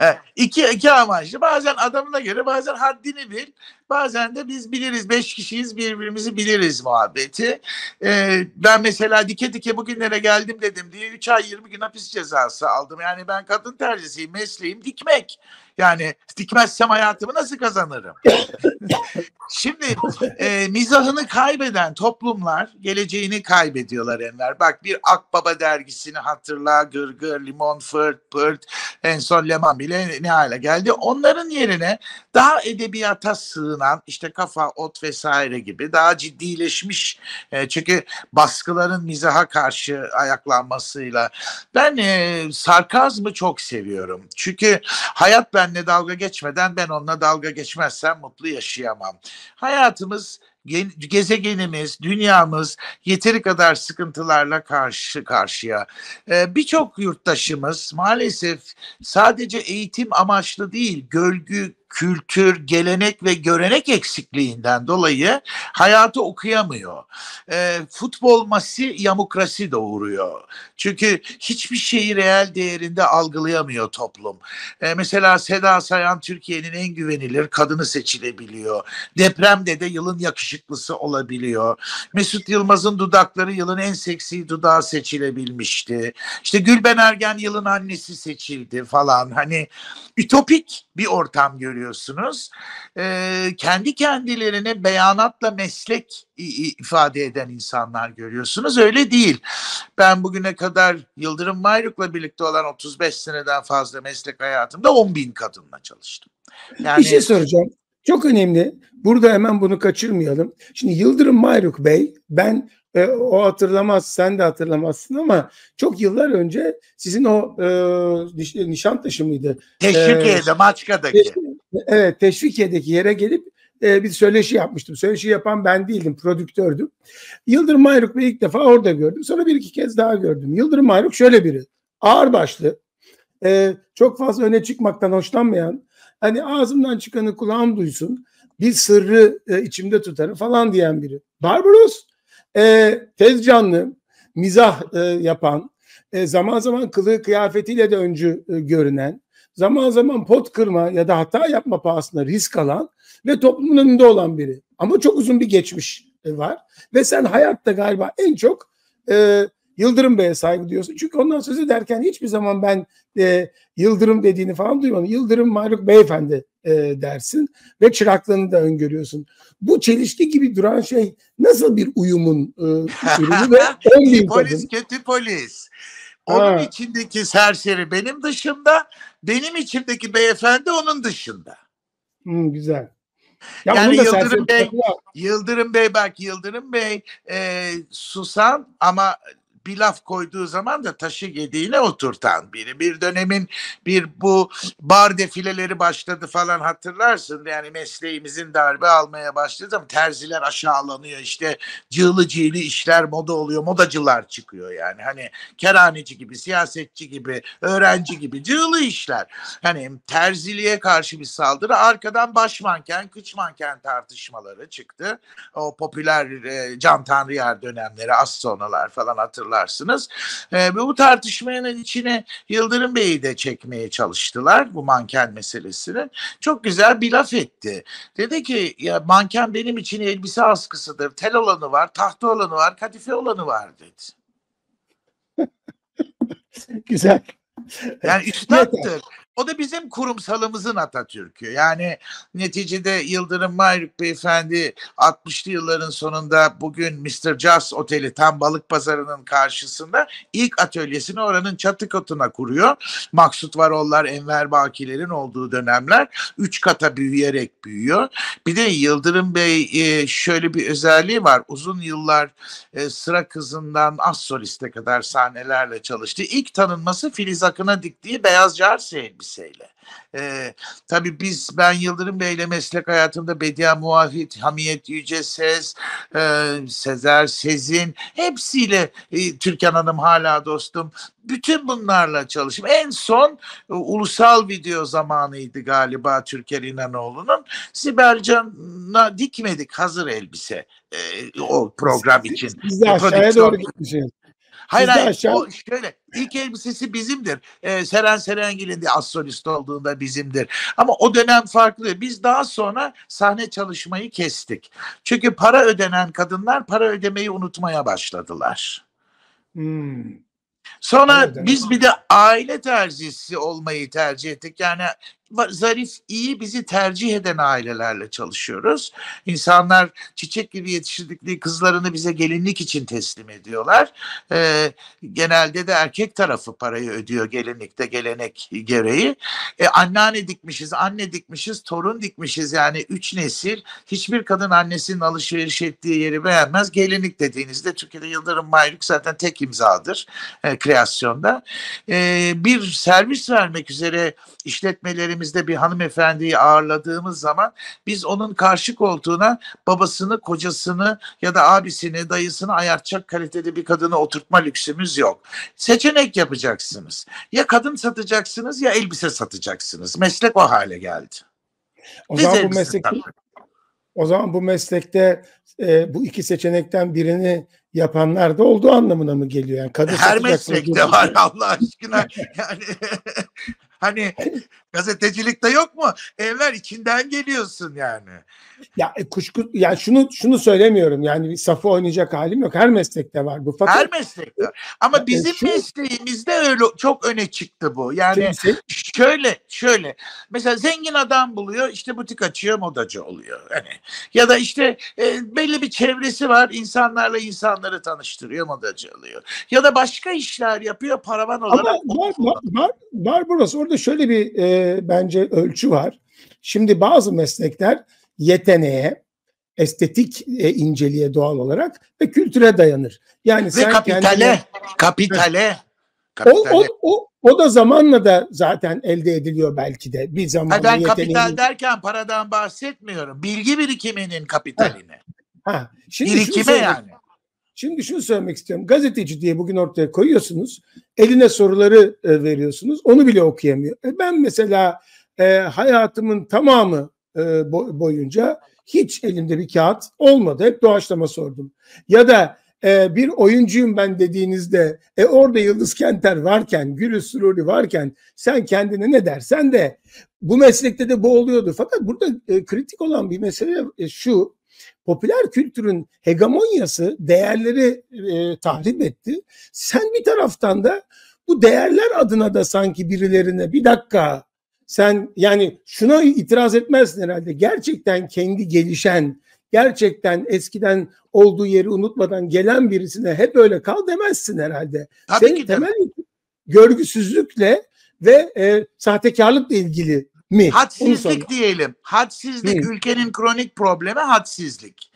Evet, iki, iki amaçlı. Bazen adamına göre bazen haddini bil. Bazen de biz biliriz. Beş kişiyiz birbirimizi biliriz muhabbeti. Ee, ben mesela dike dike bugünlere geldim dedim diye 3 ay 20 gün hapis cezası aldım. Yani ben kadın tercisiyim. Mesleğim dikmek. Yani dikmezsem hayatımı nasıl kazanırım? Şimdi e, mizahını kaybeden toplumlar geleceğini kaybediyorlar Enver. Bak bir Akbaba dergisini hatırla, Gırgır, Limon, Fırt, Pırt, en son Leman bile ne hale geldi. Onların yerine daha edebiyata sığınan işte kafa, ot vesaire gibi daha ciddileşmiş e, çünkü baskıların mizaha karşı ayaklanmasıyla ben e, sarkazmı çok seviyorum. Çünkü hayat benimle dalga geçmeden ben onunla dalga geçmezsem mutlu yaşayamam. Hayatımız gen- gezegenimiz, dünyamız yeteri kadar sıkıntılarla karşı karşıya. Ee, Birçok yurttaşımız maalesef sadece eğitim amaçlı değil, görgü, kültür, gelenek ve görenek eksikliğinden dolayı hayatı okuyamıyor. Ee, futbol masi yamokrasi doğuruyor. Çünkü hiçbir şeyi reel değerinde algılayamıyor toplum. Ee, mesela Seda Sayan Türkiye'nin en güvenilir kadını seçilebiliyor. Depremde de yılın yakışıklısı olabiliyor. Mesut Yılmaz'ın dudakları yılın en seksi dudağı seçilebilmişti. İşte Gülben Ergen yılın annesi seçildi falan. Hani ütopik bir ortam görüyorsunuz. Ee, kendi kendilerine beyanatla meslek ifade eden insanlar görüyorsunuz. Öyle değil. Ben bugüne kadar Yıldırım Mayruk'la birlikte olan 35 seneden fazla meslek hayatımda 10 bin kadınla çalıştım. Yani Bir şey soracağım. Çok önemli. Burada hemen bunu kaçırmayalım. Şimdi Yıldırım Mayruk Bey, ben e, o hatırlamaz, sen de hatırlamazsın ama çok yıllar önce sizin o e, niş, Nişantaşı mıydı? Teşvikiye'de, Maçka'daki. Evet, Teşvikiye'deki yere gelip e, bir söyleşi yapmıştım. Söyleşi yapan ben değildim, prodüktördüm. Yıldırım Mayruk Bey'i ilk defa orada gördüm. Sonra bir iki kez daha gördüm. Yıldırım Mayruk şöyle biri. Ağırbaşlı, e, çok fazla öne çıkmaktan hoşlanmayan, hani ağzımdan çıkanı kulağım duysun, bir sırrı e, içimde tutarım falan diyen biri. Barbaros, e, tez canlı, mizah e, yapan, e, zaman zaman kılığı kıyafetiyle de öncü e, görünen, zaman zaman pot kırma ya da hata yapma pahasına risk alan ve toplumun önünde olan biri. Ama çok uzun bir geçmiş e, var. Ve sen hayatta galiba en çok e, Yıldırım Bey'e saygı duyuyorsun. Çünkü ondan söz ederken hiçbir zaman ben e, Yıldırım dediğini falan duymadım. Yıldırım Mayruk Beyefendi e, dersin ve çıraklığını da öngörüyorsun. Bu çelişki gibi duran şey nasıl bir uyumun e, ürünü ve 10 İyi polis kadın. kötü polis. Onun Ha. içindeki serseri benim dışımda, benim içimdeki beyefendi onun dışında. Hı, güzel. Ya Yani Yıldırım Bey-. Yıldırım Bey bak Yıldırım Bey e, susan ama bir laf koyduğu zaman da taşı yediğine oturtan biri. Bir dönemin bir bu bar defileleri başladı falan hatırlarsın. Yani mesleğimizin darbe almaya başladı ama terziler aşağılanıyor. İşte cığlı cığlı işler moda oluyor. Modacılar çıkıyor yani. Hani kerhaneci gibi, siyasetçi gibi, öğrenci gibi cığlı işler. Hani terziliğe karşı bir saldırı. Arkadan baş manken, kıç manken tartışmaları çıktı. O popüler e, Can Tanrıyer dönemleri, az sonralar falan hatırlarsınız. E, bu tartışmanın içine Yıldırım Bey'i de çekmeye çalıştılar bu manken meselesini. Çok güzel bir laf etti. Dedi ki ya manken benim için elbise askısıdır. Tel olanı var, tahta olanı var, kadife olanı var dedi. Güzel. Yani üstattır. O da bizim kurumsalımızın Atatürk'ü. Yani neticede Yıldırım Mayruk Beyefendi 60'lı yılların sonunda bugün Mr. Jazz Oteli tam balık pazarının karşısında ilk atölyesini oranın çatı katına kuruyor. Maksut Varollar, Enver Bakilerin olduğu dönemler üç kata büyüyerek büyüyor. Bir de Yıldırım Bey e, şöyle bir özelliği var. Uzun yıllar e, sıra kızından az soliste kadar sahnelerle çalıştı. İlk tanınması Filiz Akın'a diktiği beyaz jarse elbiseyle. E, tabii biz ben Yıldırım Bey'le meslek hayatımda Bedia Muafit, Hamiyet Yüce Ses, e, Sezer Sezin hepsiyle e, Türkan Hanım hala dostum. Bütün bunlarla çalıştım. En son e, ulusal video zamanıydı galiba Türker İnanoğlu'nun. Sibel Can'a dikmedik hazır elbise e, o program için. Biz de aşağıya doğru gitmişiz. Hayır hayır aşağı- o şöyle ilk elbisesi bizimdir. Ee, Seren Serengil'in de az solist olduğunda bizimdir. Ama o dönem farklı. Biz daha sonra sahne çalışmayı kestik. Çünkü para ödenen kadınlar para ödemeyi unutmaya başladılar. Hmm. Sonra Evet, biz bir de aile terzisi olmayı tercih ettik. Yani zarif, iyi bizi tercih eden ailelerle çalışıyoruz. İnsanlar çiçek gibi yetiştirdikleri kızlarını bize gelinlik için teslim ediyorlar. Ee, genelde de erkek tarafı parayı ödüyor gelinlikte gelenek gereği. E, anneanne dikmişiz, anne dikmişiz, torun dikmişiz yani üç nesil. Hiçbir kadın annesinin alışveriş ettiği yeri beğenmez. Gelinlik dediğinizde Türkiye'de Yıldırım Mayruk zaten tek imzadır e, kreasyonda. E, bir servis vermek üzere işletmelerimizde bir hanımefendiyi ağırladığımız zaman biz onun karşı koltuğuna babasını, kocasını ya da abisini, dayısını ayartacak kalitede bir kadını oturtma lüksümüz yok. Seçenek yapacaksınız. Ya kadın satacaksınız ya elbise satacaksınız. Meslek o hale geldi. O Biz zaman bu meslek o zaman bu meslekte e, bu iki seçenekten birini yapanlar da olduğu anlamına mı geliyor? Yani kadın Her meslekte var Allah aşkına. Yani hani gazetecilikte yok mu? Enver içinden geliyorsun yani. Ya e, kuşku ya şunu şunu söylemiyorum. Yani bir safı oynayacak halim yok. Her meslekte var bu. Fakat Her meslekte. Ama E, bizim şu- mesleğimizde öyle çok öne çıktı bu. Yani şimdi sen- şöyle şöyle mesela zengin adam buluyor işte butik açıyor modacı oluyor hani ya da işte e, belli bir çevresi var insanlarla insanları tanıştırıyor modacı oluyor ya da başka işler yapıyor paravan olarak Ama var, var, var, var burası. Orada şöyle bir e, bence ölçü var. Şimdi bazı meslekler yeteneğe, estetik e, inceliğe doğal olarak ve kültüre dayanır. Yani ve sen kapitale kendine- kapitale o, kapitale. o, o, o da zamanla da zaten elde ediliyor belki de. Bir zaman Ha, ben yeteneğin- kapital derken paradan bahsetmiyorum. Bilgi birikiminin kapitaline. Ha, şimdi şunu Birikime yani. Şimdi şunu söylemek istiyorum. Gazeteci diye bugün ortaya koyuyorsunuz. Eline soruları e, veriyorsunuz. Onu bile okuyamıyor. E, ben mesela e, hayatımın tamamı bo- boyunca hiç elimde bir kağıt olmadı. Hep doğaçlama sordum. Ya da bir oyuncuyum ben dediğinizde e, orada Yıldız Kenter varken, Gülü Sururi varken sen kendine ne dersen de bu meslekte de bu oluyordu. Fakat burada kritik olan bir mesele şu popüler kültürün hegemonyası değerleri e, tahrip etti. Sen bir taraftan da bu değerler adına da sanki birilerine bir dakika sen yani şuna itiraz etmezsin herhalde. Gerçekten kendi gelişen, gerçekten eskiden olduğu yeri unutmadan gelen birisine hep öyle kal demezsin herhalde. Tabii Senin ki de. temel görgüsüzlükle ve e, sahtekarlıkla ilgili mi? Hadsizlik diyelim. Hadsizlik Hı. ülkenin kronik problemi hadsizlik.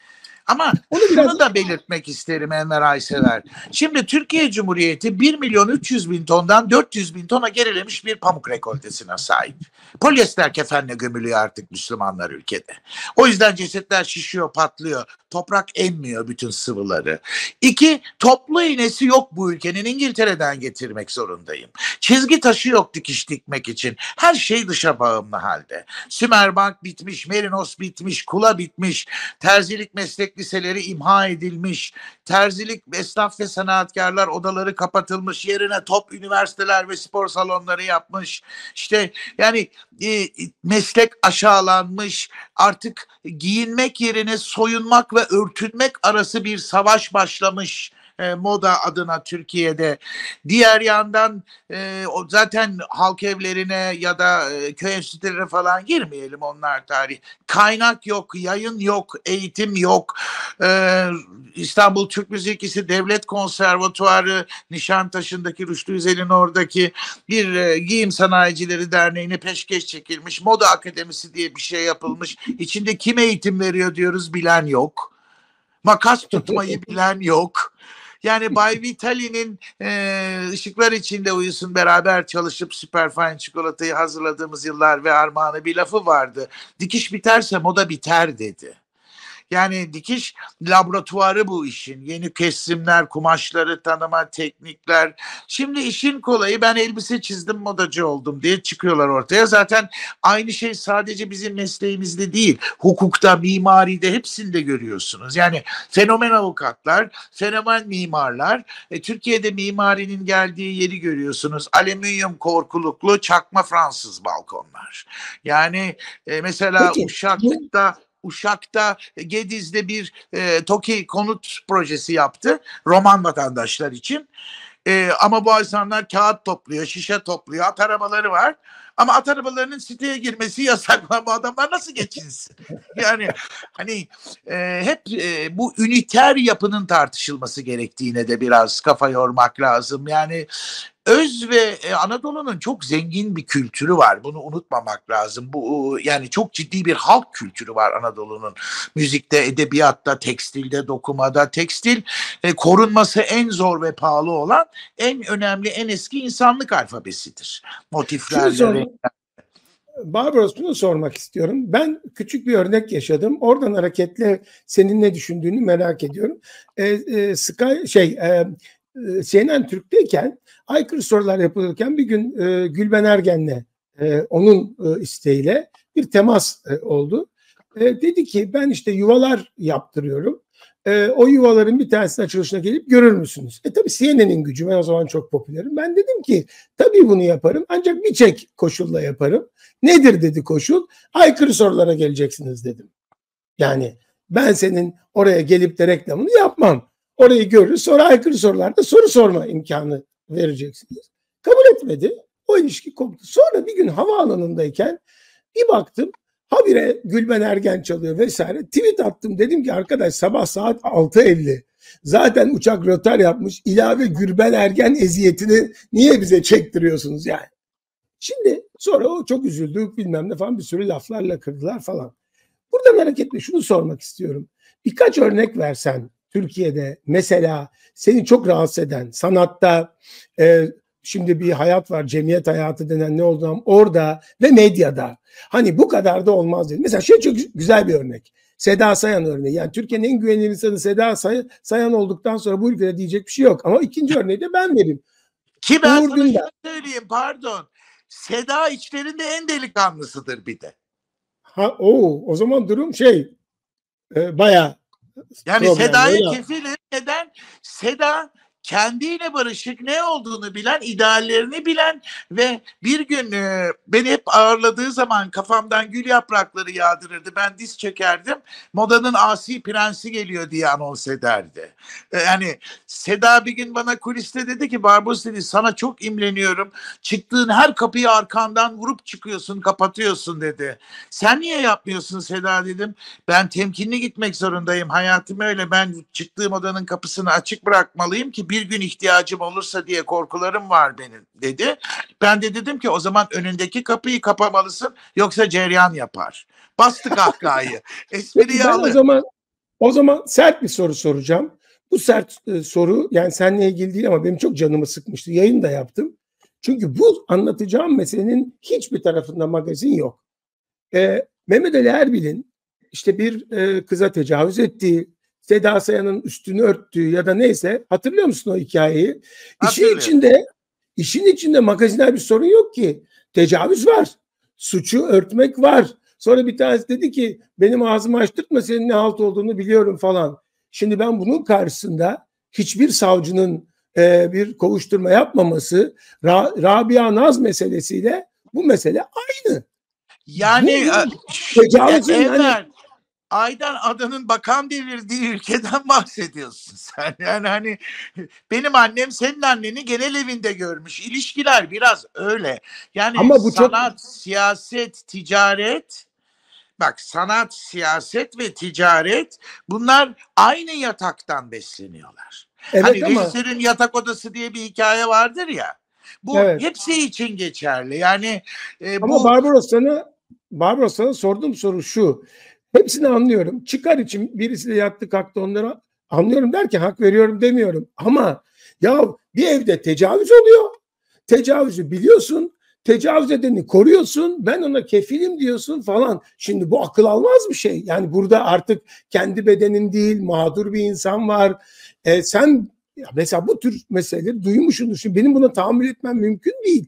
Ama Onu şunu biraz da belirtmek isterim Enver Aysever. Şimdi Türkiye Cumhuriyeti 1 milyon 300 bin tondan 400 bin tona gerilemiş bir pamuk rekoltesine sahip. Polyester kefenle gömülüyor artık Müslümanlar ülkede. O yüzden cesetler şişiyor, patlıyor. Toprak emmiyor bütün sıvıları. İki, toplu iğnesi yok bu ülkenin. İngiltere'den getirmek zorundayım. Çizgi taşı yok dikiş dikmek için. Her şey dışa bağımlı halde. Sümerbank bitmiş, Merinos bitmiş, Kula bitmiş, terzilik meslek liseleri imha edilmiş, terzilik esnaf ve sanatkarlar odaları kapatılmış, yerine top üniversiteler ve spor salonları yapmış. İşte yani e, meslek aşağılanmış, artık giyinmek yerine soyunmak ve örtünmek arası bir savaş başlamış e, moda adına Türkiye'de. Diğer yandan e, zaten halk evlerine ya da e, köy enstitülerine falan girmeyelim onlar tarih. Kaynak yok, yayın yok, eğitim yok. E, İstanbul Türk Müzikisi Devlet Konservatuarı Nişantaşı'ndaki Rüştü Üzel'in oradaki bir e, giyim sanayicileri derneğine peşkeş çekilmiş. Moda akademisi diye bir şey yapılmış. İçinde kim eğitim veriyor diyoruz bilen yok. Makas tutmayı bilen yok. Yani Bay Vitali'nin e, ışıklar içinde uyusun beraber çalışıp Superfine çikolatayı hazırladığımız yıllar ve armağanı bir lafı vardı. Dikiş biterse moda biter dedi. Yani dikiş laboratuvarı bu işin. Yeni kesimler, kumaşları tanıma, teknikler. Şimdi işin kolayı ben elbise çizdim modacı oldum diye çıkıyorlar ortaya. Zaten aynı şey sadece bizim mesleğimizde değil. Hukukta, mimaride hepsinde görüyorsunuz. Yani fenomen avukatlar, fenomen mimarlar. E, Türkiye'de mimarinin geldiği yeri görüyorsunuz. Alüminyum korkuluklu çakma Fransız balkonlar. Yani e, mesela Peki, Uşak'ta Uşak'ta Gediz'de bir e, TOKİ konut projesi yaptı Roman vatandaşlar için. E, ama bu insanlar kağıt topluyor, şişe topluyor, at arabaları var. Ama at arabalarının siteye girmesi yasak. Bu adamlar nasıl geçinsin? Yani hani e, hep e, bu üniter yapının tartışılması gerektiğine de biraz kafa yormak lazım. Yani Öz ve e, Anadolu'nun çok zengin bir kültürü var. Bunu unutmamak lazım. Bu yani çok ciddi bir halk kültürü var Anadolu'nun. Müzikte, edebiyatta, tekstilde, dokumada. Tekstil e, korunması en zor ve pahalı olan en önemli, en eski insanlık alfabesidir. Motiflerle. Barbaros şunu sormak istiyorum. Ben küçük bir örnek yaşadım. Oradan hareketle senin ne düşündüğünü merak ediyorum. E, e, Sky şey e, e, CNN Türk'teyken aykırı sorular yapılırken bir gün e, Gülben Ergen'le e, onun e, isteğiyle bir temas e, oldu. E, dedi ki ben işte yuvalar yaptırıyorum. E, o yuvaların bir tanesinin açılışına gelip görür müsünüz? E tabii CNN'in gücü ben o zaman çok popülerim. Ben dedim ki tabii bunu yaparım ancak bir çek koşulla yaparım. Nedir dedi koşul? Aykırı sorulara geleceksiniz dedim. Yani ben senin oraya gelip de reklamını yapmam. Orayı görürüz sonra aykırı sorularda soru sorma imkanı vereceksiniz. Kabul etmedi. O ilişki koptu. Sonra bir gün havaalanındayken bir baktım habire Gülben Ergen çalıyor vesaire. Tweet attım dedim ki arkadaş sabah saat 6.50 zaten uçak rötar yapmış ilave Gülben Ergen eziyetini niye bize çektiriyorsunuz yani? Şimdi sonra o çok üzüldü bilmem ne falan bir sürü laflarla kırdılar falan. Buradan hareketle şunu sormak istiyorum. Birkaç örnek versen Türkiye'de mesela seni çok rahatsız eden sanatta e, şimdi bir hayat var cemiyet hayatı denen ne olduğunu orada ve medyada hani bu kadar da olmaz dedi. Mesela şey çok güzel bir örnek. Seda Sayan örneği. Yani Türkiye'nin en güvenilir insanı Seda Say- Sayan olduktan sonra bu ülkede diyecek bir şey yok. Ama ikinci örneği de ben vereyim. Ki ben Uğur sana Dündar. söyleyeyim pardon. Seda içlerinde en delikanlısıdır bir de. Ha, o, o zaman durum şey e, bayağı Yani Problem, Seda'yı öyle. kefilim. Neden? Seda kendiyle barışık ne olduğunu bilen, ideallerini bilen ve bir gün e, beni hep ağırladığı zaman kafamdan gül yaprakları yağdırırdı. Ben diz çekerdim. Modanın asi prensi geliyor diye anons ederdi. E, yani Seda bir gün bana kuliste dedi ki Barbaros dedi sana çok imreniyorum. Çıktığın her kapıyı arkandan vurup çıkıyorsun, kapatıyorsun dedi. Sen niye yapmıyorsun Seda dedim. Ben temkinli gitmek zorundayım. Hayatım öyle. Ben çıktığım odanın kapısını açık bırakmalıyım ki bir bir gün ihtiyacım olursa diye korkularım var benim dedi. Ben de dedim ki o zaman önündeki kapıyı kapamalısın yoksa ceryan yapar. Bastı kahkahayı. Espriyi ben o alır. zaman o zaman sert bir soru soracağım. Bu sert e, soru yani seninle ilgili değil ama benim çok canımı sıkmıştı. Yayın da yaptım. Çünkü bu anlatacağım meselenin hiçbir tarafında magazin yok. E, Mehmet Ali Erbil'in işte bir e, kıza tecavüz ettiği, Seda Sayan'ın üstünü örttüğü ya da neyse hatırlıyor musun o hikayeyi? İşin içinde işin içinde magazinel bir sorun yok ki. Tecavüz var. Suçu örtmek var. Sonra bir tanesi dedi ki benim ağzımı açtırtma senin ne halt olduğunu biliyorum falan. Şimdi ben bunun karşısında hiçbir savcının e, bir kovuşturma yapmaması Ra- Rabia Naz meselesiyle bu mesele aynı. Yani e, tecavüzün ya, Enver, Aydan adanın bakan devirdiği ülkeden bahsediyorsun sen. Yani hani benim annem senin anneni genel evinde görmüş. İlişkiler biraz öyle. Yani Ama bu çok- sanat, siyaset, ticaret bak sanat, siyaset ve ticaret bunlar aynı yataktan besleniyorlar. Evet hani ama yatak odası diye bir hikaye vardır ya. Bu Evet. hepsi için geçerli. Yani e, ama bu Barbaros sana Barbaros sana sorduğum soru şu. Hepsini anlıyorum. Çıkar için birisi de yattı kalktı onlara anlıyorum derken hak veriyorum demiyorum. Ama ya bir evde tecavüz oluyor. Tecavüzü biliyorsun. Tecavüz edeni koruyorsun. Ben ona kefilim diyorsun falan. Şimdi bu akıl almaz bir şey. Yani burada artık kendi bedenin değil mağdur bir insan var. E, sen mesela bu tür meseleleri duymuşsundur. Şimdi benim buna tahammül etmem mümkün değil.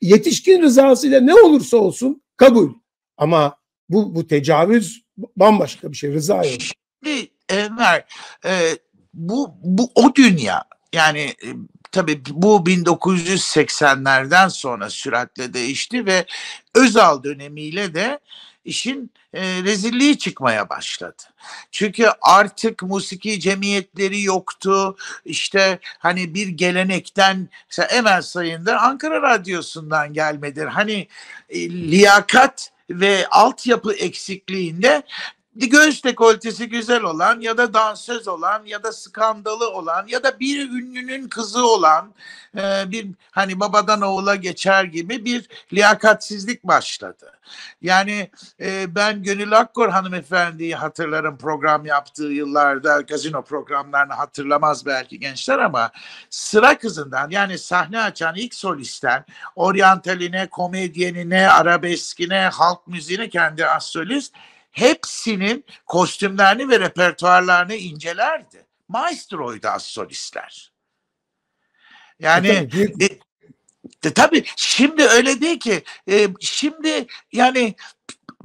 Yetişkin rızasıyla ne olursa olsun kabul. Ama bu bu tecavüz bambaşka bir şey. Rıza yok. Şimdi Enver e, bu, bu o dünya yani e, tabii bu 1980'lerden sonra süratle değişti ve Özal dönemiyle de işin e, rezilliği çıkmaya başladı. Çünkü artık musiki cemiyetleri yoktu. İşte hani bir gelenekten mesela Emel Sayın da Ankara Radyosu'ndan gelmedir. Hani e, liyakat ve altyapı eksikliğinde göğüs dekoltesi güzel olan ya da dansöz olan ya da skandalı olan ya da bir ünlünün kızı olan e, bir hani babadan oğula geçer gibi bir liyakatsizlik başladı. Yani e, ben Gönül Akkor hanımefendiyi hatırlarım program yaptığı yıllarda gazino programlarını hatırlamaz belki gençler ama sıra kızından yani sahne açan ilk solisten oryantaline, komedyenine, arabeskine, halk müziğine kendi az solist hepsinin kostümlerini ve repertuarlarını incelerdi. Maestroydu az solistler. Yani Tabii, büyük- e, de, tabii şimdi öyle değil ki. E, şimdi yani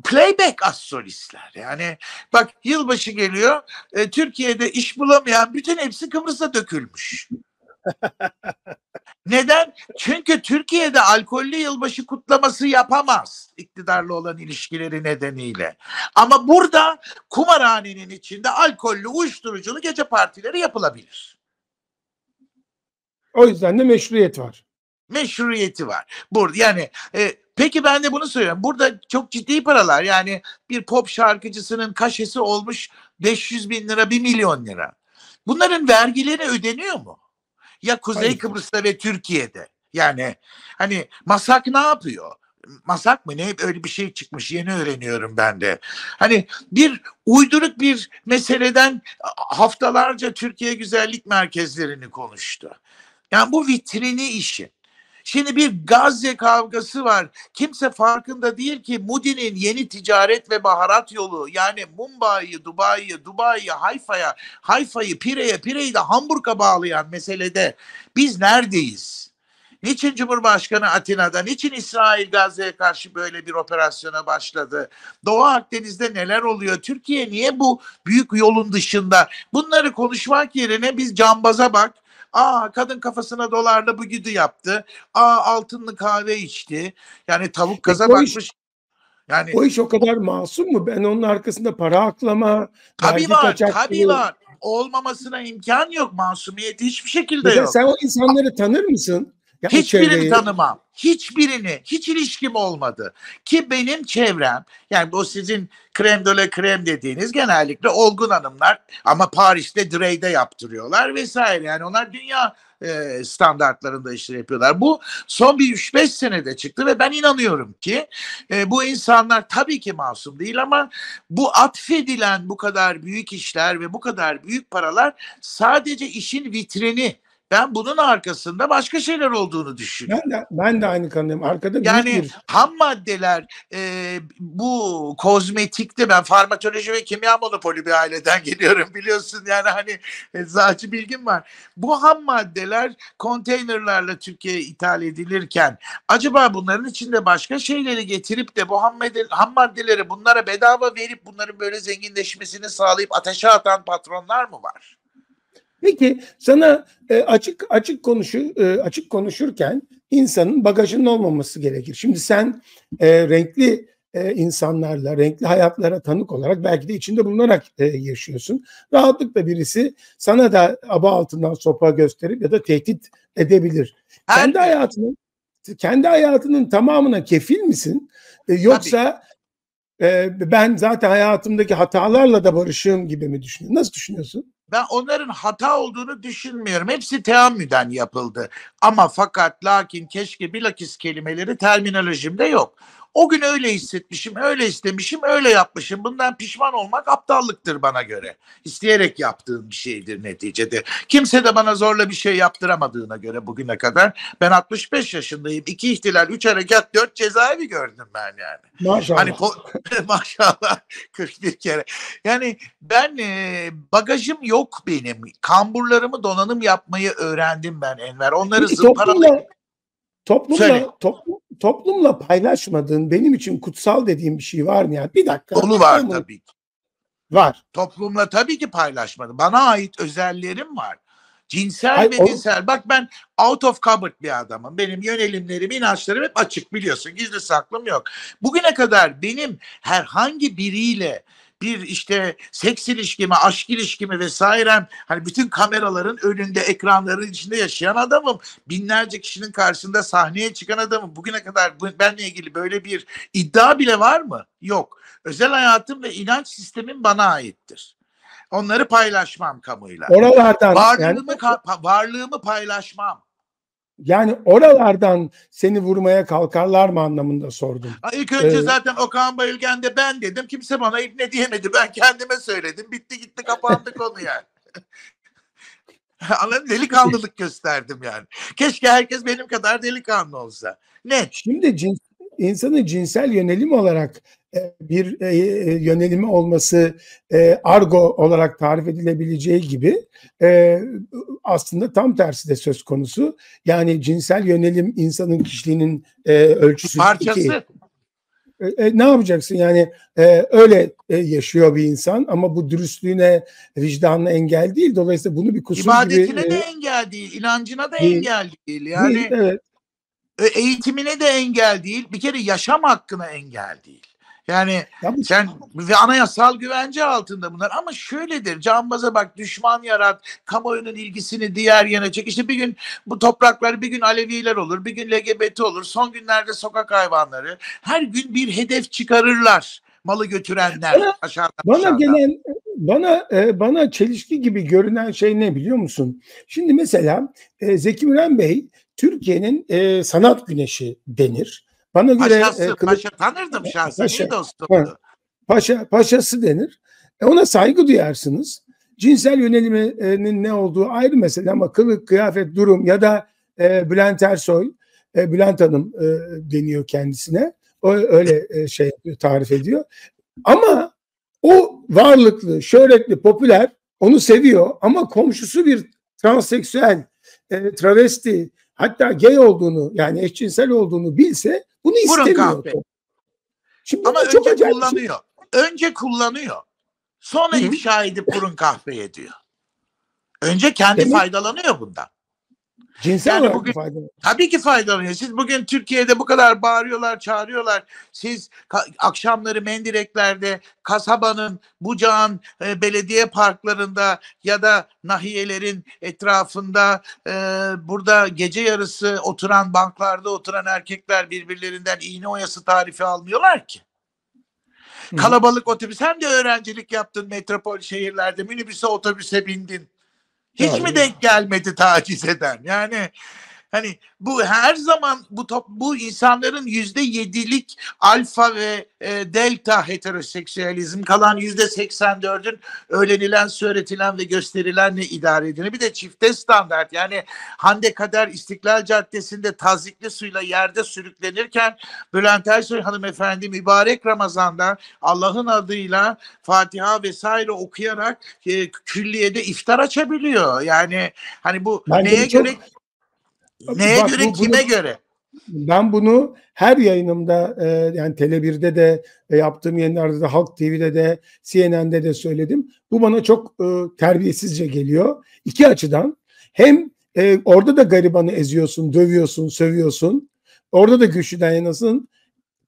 playback az solistler. Yani bak yılbaşı geliyor. e, Türkiye'de iş bulamayan bütün hepsi Kıbrıs'a dökülmüş. Neden? Çünkü Türkiye'de alkollü yılbaşı kutlaması yapamaz iktidarla olan ilişkileri nedeniyle. Ama burada kumarhanenin içinde alkollü uyuşturuculu gece partileri yapılabilir. O yüzden de meşruiyet var. meşruiyeti var. Burada yani e, peki ben de bunu söylüyorum. Burada çok ciddi paralar yani bir pop şarkıcısının kaşesi olmuş 500 bin lira 1 milyon lira. Bunların vergileri ödeniyor mu? Ya Kuzey Hayır. Kıbrıs'ta ve Türkiye'de. Yani hani Masak ne yapıyor? Masak mı ne öyle bir şey çıkmış yeni öğreniyorum ben de. Hani bir uyduruk bir meseleden haftalarca Türkiye güzellik merkezlerini konuştu. Yani bu vitrini işi. Şimdi bir Gazze kavgası var. Kimse farkında değil ki Moody'nin yeni ticaret ve baharat yolu yani Mumbai'yi, Dubai'yi, Dubai'yi, Hayfa'ya, Hayfa'yı, Pire'ye, Pire'yi de Hamburg'a bağlayan meselede biz neredeyiz? Niçin Cumhurbaşkanı Atina'da, niçin İsrail Gazze'ye karşı böyle bir operasyona başladı? Doğu Akdeniz'de neler oluyor? Türkiye niye bu büyük yolun dışında? Bunları konuşmak yerine biz cambaza bak, Aa kadın kafasına dolarla bu güdü yaptı. Aa altınlı kahve içti. Yani tavuk kaza iş- bakmış. Yani O iş o kadar masum mu? Ben onun arkasında para aklama, tabii var, kaçakçılığı- tabii var. Olmamasına imkan yok. Masumiyeti hiçbir şekilde Mesela yok. sen o insanları tanır mısın? Ya Hiçbirini çevreyi- tanımam. Hiçbirini. Hiç ilişkim olmadı. Ki benim çevrem yani bu sizin krem de krem dediğiniz genellikle olgun hanımlar ama Paris'te Drey'de yaptırıyorlar vesaire. Yani onlar dünya e, standartlarında işler yapıyorlar. Bu son bir 3-5 senede çıktı ve ben inanıyorum ki e, bu insanlar tabii ki masum değil ama bu atfedilen bu kadar büyük işler ve bu kadar büyük paralar sadece işin vitrini. Ben bunun arkasında başka şeyler olduğunu düşünüyorum. Ben de, ben de aynı kanıyım. Arkada Yani bir ham maddeler e, bu kozmetikte ben farmakoloji ve kimya monopoli bir aileden geliyorum biliyorsun yani hani eczacı bilgim var. Bu ham maddeler konteynerlarla Türkiye'ye ithal edilirken acaba bunların içinde başka şeyleri getirip de bu ham, madde, ham maddeleri bunlara bedava verip bunların böyle zenginleşmesini sağlayıp ateşe atan patronlar mı var? Peki sana e, açık açık konuşu e, açık konuşurken insanın bagajının olmaması gerekir. Şimdi sen e, renkli e, insanlarla, renkli hayatlara tanık olarak belki de içinde bulunarak e, yaşıyorsun. Rahatlıkla birisi sana da aba altından sopa gösterip ya da tehdit edebilir. Her kendi hayatının kendi hayatının tamamına kefil misin? E, yoksa e, ben zaten hayatımdaki hatalarla da barışığım gibi mi düşünüyorsun? Nasıl düşünüyorsun? Ben onların hata olduğunu düşünmüyorum. Hepsi teammüden yapıldı. Ama fakat lakin keşke bilakis kelimeleri terminolojimde yok. O gün öyle hissetmişim, öyle istemişim, öyle yapmışım. Bundan pişman olmak aptallıktır bana göre. İsteyerek yaptığım bir şeydir neticede. Kimse de bana zorla bir şey yaptıramadığına göre bugüne kadar. Ben 65 yaşındayım. İki ihtilal, üç harekat, dört cezaevi gördüm ben yani. Maşallah. Hani maşallah 41 kere. Yani ben e, bagajım yok benim. Kamburlarımı donanım yapmayı öğrendim ben Enver. Onları zımparalayıp toplumla, Söyle. toplumla, toplum, toplumla paylaşmadığın benim için kutsal dediğim bir şey var mı yani? Bir dakika. dolu var Tamam. tabii ki. Var. Toplumla tabii ki paylaşmadım. Bana ait özellerim var. Cinsel Ay, ve o- dinsel. Bak ben out of cupboard bir adamım. Benim yönelimlerim, inançlarım hep açık biliyorsun. Gizli saklım yok. Bugüne kadar benim herhangi biriyle bir işte seks ilişkimi, aşk ilişkimi vesairem hani bütün kameraların önünde, ekranların içinde yaşayan adamım. Binlerce kişinin karşısında sahneye çıkan adamım. Bugüne kadar benle ilgili böyle bir iddia bile var mı? Yok. Özel hayatım ve inanç sistemim bana aittir. Onları paylaşmam kamuyla. Oralardan yani, Varlığımı, pa- varlığımı paylaşmam. Yani oralardan seni vurmaya kalkarlar mı anlamında sordum. İlk önce Ee, zaten Okan Bayülgen de ben dedim. Kimse bana ne diyemedi. Ben kendime söyledim. Bitti gitti kapandı konu yani. Anladın? Delikanlılık gösterdim yani. Keşke herkes benim kadar delikanlı olsa. Net. Şimdi cins, insanın cinsel yönelim olarak bir e, e, yönelimi olması e, argo olarak tarif edilebileceği gibi e, aslında tam tersi de söz konusu. Yani cinsel yönelim insanın kişiliğinin e, ölçüsü. Parçası. Ki, e, e, ne yapacaksın yani e, öyle e, yaşıyor bir insan ama bu dürüstlüğüne vicdanına engel değil. Dolayısıyla bunu bir kusur İbadetine gibi de e, engel değil. inancına da değil. engel değil. Yani değil, evet. e, eğitimine de engel değil. Bir kere yaşam hakkına engel değil. Yani Ya bu- sen ve anayasal güvence altında bunlar ama şöyledir cambaza bak düşman yarat kamuoyunun ilgisini diğer yana çek işte bir gün bu topraklar bir gün Aleviler olur bir gün LGBT olur son günlerde sokak hayvanları her gün bir hedef çıkarırlar malı götürenler Bana- aşağıdan Bana aşağıdan. gelen bana e, bana çelişki gibi görünen şey ne biliyor musun? Şimdi mesela e, Zeki Müren Bey Türkiye'nin e, sanat güneşi denir. Bana göre Paşası, e, Kılıç- paşa tanırdım şahsen Paşa. iyi dostumdu. paşa paşası denir. E, ona saygı duyarsınız. Cinsel yöneliminin ne olduğu ayrı mesele ama kılık, kıyafet, durum ya da e, Bülent Ersoy, e, Bülent Hanım e, deniyor kendisine. O öyle e, şey tarif ediyor. Ama o varlıklı, şöhretli, popüler onu seviyor ama komşusu bir transseksüel, e, travesti hatta gay olduğunu yani eşcinsel olduğunu bilse bunu istemiyor. Şimdi Ama bu çok önce şey. kullanıyor. Önce kullanıyor. Sonra Hı hı. ifşa edip burun kahve ediyor. Önce kendi Demek- faydalanıyor bundan. Cinsel Yani olarak bugün- faydalanıyor? Tabii ki faydalanıyor. Siz bugün Türkiye'de bu kadar bağırıyorlar, çağırıyorlar. Siz akşamları mendireklerde, kasabanın, bucağın e, belediye parklarında ya da nahiyelerin etrafında e, burada gece yarısı oturan banklarda oturan erkekler birbirlerinden iğne oyası tarifi almıyorlar ki. Kalabalık otobüs hem de öğrencilik yaptın metropol şehirlerde minibüse otobüse bindin. Hiç Yani. mi denk gelmedi taciz eden? Yani hani bu her zaman bu top, bu insanların yüzde yedilik alfa ve e, delta heteroseksüelizm kalan yüzde 84'ün öğrenilen, söyletilen ve gösterilenle idare edileni bir de çifte standart yani Hande Kader İstiklal Caddesi'nde tazikli suyla yerde sürüklenirken Bülent Ersoy hanımefendi mübarek Ramazan'da Allah'ın adıyla Fatiha vesaire okuyarak e, külliyede iftar açabiliyor. Yani hani bu Bence neye çok- göre neye Bak, göre bu- kime bunu- göre? Ben bunu her yayınımda e, yani Tele1'de de e, yaptığım yayınlarda da Halk TV'de de CNN'de de söyledim. Bu bana çok e, terbiyesizce geliyor. İki açıdan hem e, orada da garibanı eziyorsun, dövüyorsun, sövüyorsun. Orada da güçlüden yanasın.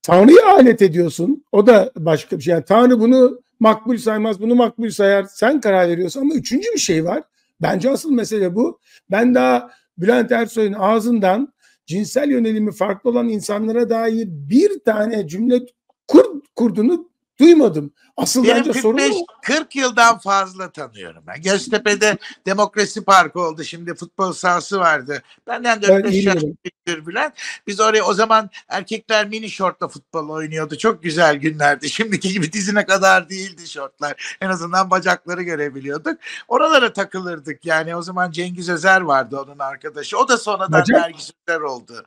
Tanrı'yı alet ediyorsun. O da başka bir şey. Yani Tanrı bunu makbul saymaz, bunu makbul sayar. Sen karar veriyorsun ama üçüncü bir şey var. Bence asıl mesele bu. Ben daha Bülent Ersoy'un ağzından cinsel yönelimi farklı olan insanlara dair bir tane cümle kur, kurduğunu duymadım. Asıl Benim bence sorun 45 o. 40 yıldan fazla tanıyorum ben. Göztepe'de Demokrasi Parkı oldu. Şimdi futbol sahası vardı. Benden Ben 4-5 yaş büyüktür Bülent. Biz oraya o zaman erkekler mini şortla futbol oynuyordu. Çok güzel günlerdi. Şimdiki gibi dizine kadar değildi şortlar. En azından bacakları görebiliyorduk. Oralara takılırdık. Yani o zaman Cengiz Özer vardı onun arkadaşı. O da sonradan Bacak? Nergis Özer oldu.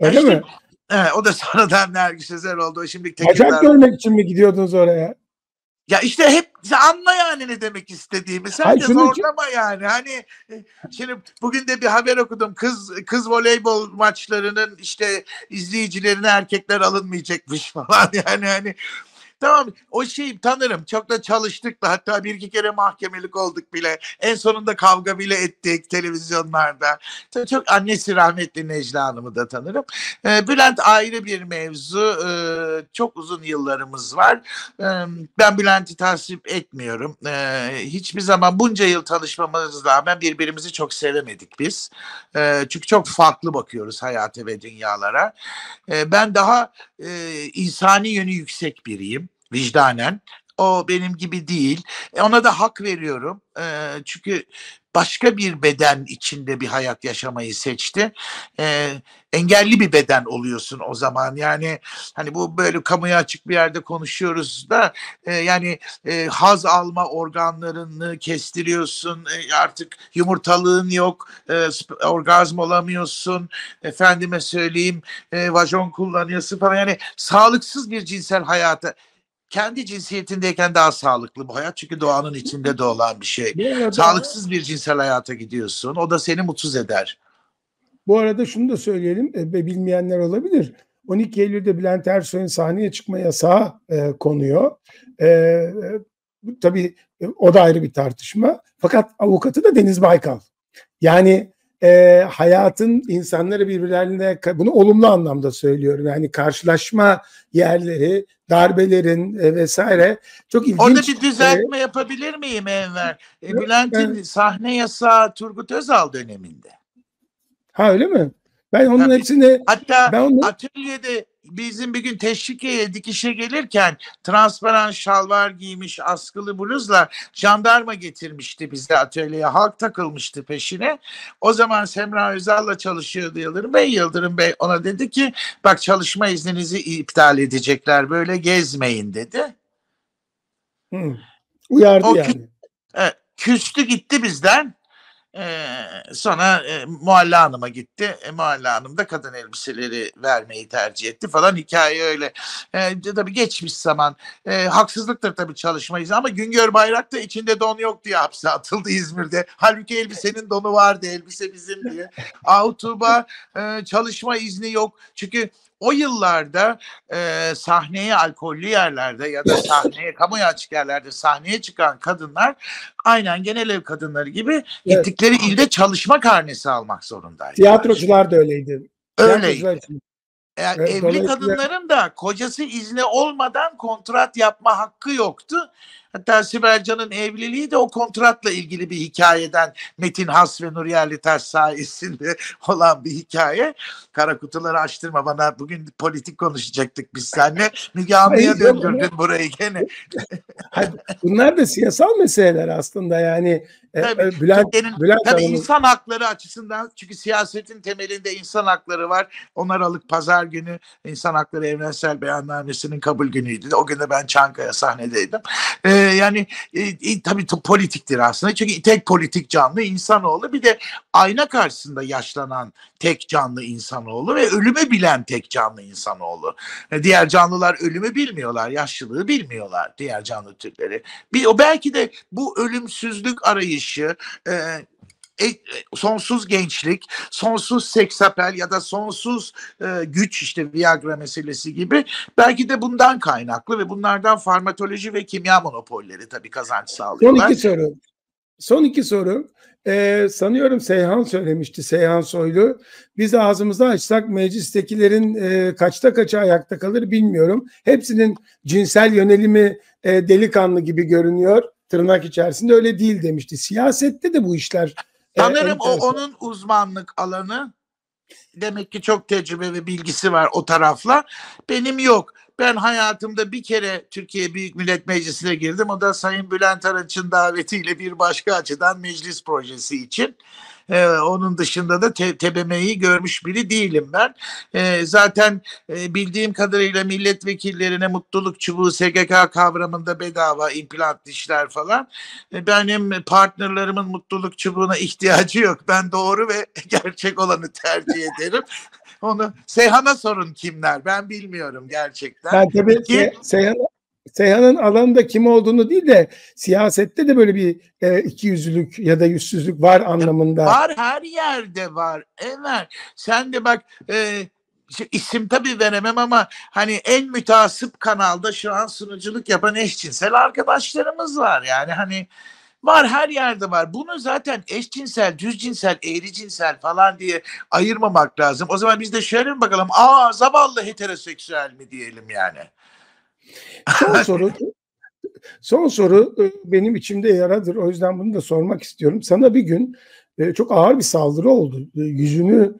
Öyle işte- mi? Evet, o da sonradan Nergis Özer oldu. Şimdi Bacak Tekirdağ- görmek için mi gidiyordunuz oraya? Ya işte hep anla yani ne demek istediğimi. Sen Hayır, de zorlama yani. Hani e, şimdi bugün de bir haber okudum. Kız kız voleybol maçlarının işte izleyicilerine erkekler alınmayacakmış falan. Yani hani Tamam o şeyi tanırım. Çok da çalıştık da hatta bir iki kere mahkemelik olduk bile. En sonunda kavga bile ettik televizyonlarda. Çok, çok annesi rahmetli Necla Hanım'ı da tanırım. Ee, Bülent ayrı bir mevzu. Ee, çok uzun yıllarımız var. Ee, ben Bülent'i tasvip etmiyorum. Ee, hiçbir zaman bunca yıl tanışmamız rağmen birbirimizi çok sevemedik biz. Ee, çünkü çok farklı bakıyoruz hayata ve dünyalara. Ee, ben daha e, insani yönü yüksek biriyim vicdanen. O benim gibi değil. E, ona da hak veriyorum. E, çünkü başka bir beden içinde bir hayat yaşamayı seçti. E, engelli bir beden oluyorsun o zaman. Yani hani bu böyle kamuya açık bir yerde konuşuyoruz da e, yani e, haz alma organlarını kestiriyorsun. E, artık yumurtalığın yok. E, orgazm olamıyorsun. Efendime söyleyeyim e, vajon kullanıyorsun falan. Yani sağlıksız bir cinsel hayata kendi cinsiyetindeyken daha sağlıklı bu hayat. Çünkü doğanın içinde de olan bir şey. Sağlıksız bir cinsel hayata gidiyorsun. O da seni mutsuz eder. bu arada şunu da söyleyelim ve bilmeyenler olabilir. 12 Eylül'de Bülent Ersoy'un sahneye çıkma yasağı e, konuyor. E, e, bu tabii e, o da ayrı bir tartışma. Fakat avukatı da Deniz Baykal. Yani e, hayatın insanları birbirlerine bunu olumlu anlamda söylüyorum. Yani karşılaşma yerleri, darbelerin e, vesaire çok ilginç. Orada bir düzeltme yapabilir miyim Enver? E, Bülent'in evet. sahne yasağı Turgut Özal döneminde. Ha öyle mi? Ben onun Tabii. hepsini Hatta ben onu atölyede bizim bir gün teşvikiye dikişe gelirken transparan şalvar giymiş askılı bluzla jandarma getirmişti bize atölyeye. Halk takılmıştı peşine. O zaman Semra Özal'la çalışıyordu Yıldırım Bey. Yıldırım Bey ona dedi ki bak çalışma izninizi iptal edecekler böyle gezmeyin dedi. Hı. uyardı O yani. E, küstü gitti bizden. E, sonra e, Mualla Hanım'a gitti. E, Mualla Hanım da kadın elbiseleri vermeyi tercih etti falan. Hikaye öyle. E, tabii geçmiş zaman. E, haksızlıktır tabii çalışma izni ama Güngör Bayrak da içinde don yok diye hapse atıldı İzmir'de. Halbuki elbisenin donu vardı. Elbise bizim diye. Ahu Tuğba e, çalışma izni yok. Çünkü o yıllarda e, sahneye alkollü yerlerde ya da sahneye kamuya açık yerlerde sahneye çıkan kadınlar aynen genel ev kadınları gibi Evet. gittikleri ilde çalışma karnesi almak zorundaydı. Tiyatrocular da öyleydi. Öyleydi. Yani Evet, evli kadınların da kocası izni olmadan kontrat yapma hakkı yoktu. Hatta Sibel Can'ın evliliği de o kontratla ilgili bir hikayeden Metin Has ve Nur Yerlitaş sayesinde olan bir hikaye. Kara kutuları açtırma bana. Bugün politik konuşacaktık biz seninle. Müge Anlı'ya döndürdün burayı gene. Bunlar da siyasal meseleler aslında yani. E, Tabii, e, Bülent, Türkiye'nin- Bülent Tabii insan hakları açısından çünkü siyasetin temelinde insan hakları var. 10 Aralık Pazar günü İnsan Hakları Evrensel Beyannamesi'nin kabul günüydü. O gün de ben Çankaya sahnedeydim. Ee, yani e, e, tabii politiktir aslında. Çünkü tek politik canlı insanoğlu. Bir de ayna karşısında yaşlanan tek canlı insanoğlu ve ölümü bilen tek canlı insanoğlu. E, Diğer canlılar ölümü bilmiyorlar, yaşlılığı bilmiyorlar diğer canlı türleri. Bir, o belki de bu ölümsüzlük arayışı, e, e, sonsuz gençlik, sonsuz seksapel ya da sonsuz e, güç işte Viagra meselesi gibi belki de bundan kaynaklı ve bunlardan farmakoloji ve kimya monopolleri tabii kazanç Son sağlıyorlar. iki soru. Son iki soru. Ee, sanıyorum Seyhan söylemişti, Seyhan Soylu. Biz ağzımızı açsak meclistekilerin e, kaçta kaçı ayakta kalır bilmiyorum. Hepsinin cinsel yönelimi e, delikanlı gibi görünüyor. Tırnak içerisinde öyle değil demişti. Siyasette de bu işler Sanırım o onun uzmanlık alanı. Demek ki çok tecrübe ve bilgisi var o tarafla. Benim yok. Ben hayatımda bir kere Türkiye Büyük Millet Meclisi'ne girdim. O da Sayın Bülent Arınç'ın davetiyle bir başka açıdan meclis projesi için. Ee, onun dışında da te- TBMM'yi görmüş biri değilim ben. Ee, zaten e, bildiğim kadarıyla milletvekillerine mutluluk çubuğu SGK kavramında bedava implant dişler falan. E, Benim partnerlerimin mutluluk çubuğuna ihtiyacı yok. Ben doğru ve gerçek olanı tercih ederim. Onu Seyhan'a sorun kimler. Ben bilmiyorum gerçekten. Ben tabii Peki. Se- Seyhan, Seyhan'ın alanında kim olduğunu değil de siyasette de böyle bir e, ikiyüzlülük ya da yüzsüzlük var anlamında. Var her yerde var. Evet. Sen de bak e, isim tabii veremem ama hani en mütasip kanalda şu an sunuculuk yapan eşcinsel arkadaşlarımız var. Yani hani var her yerde var. Bunu zaten eşcinsel, düzcinsel, eğricinsel falan diye ayırmamak lazım. O zaman biz de şöyle mi bakalım? Aa zavallı heteroseksüel mi diyelim yani? Son soru son soru e, benim içimde yaradır. O yüzden bunu da sormak istiyorum. Sana bir gün e, çok ağır bir saldırı oldu. E, Yüzünü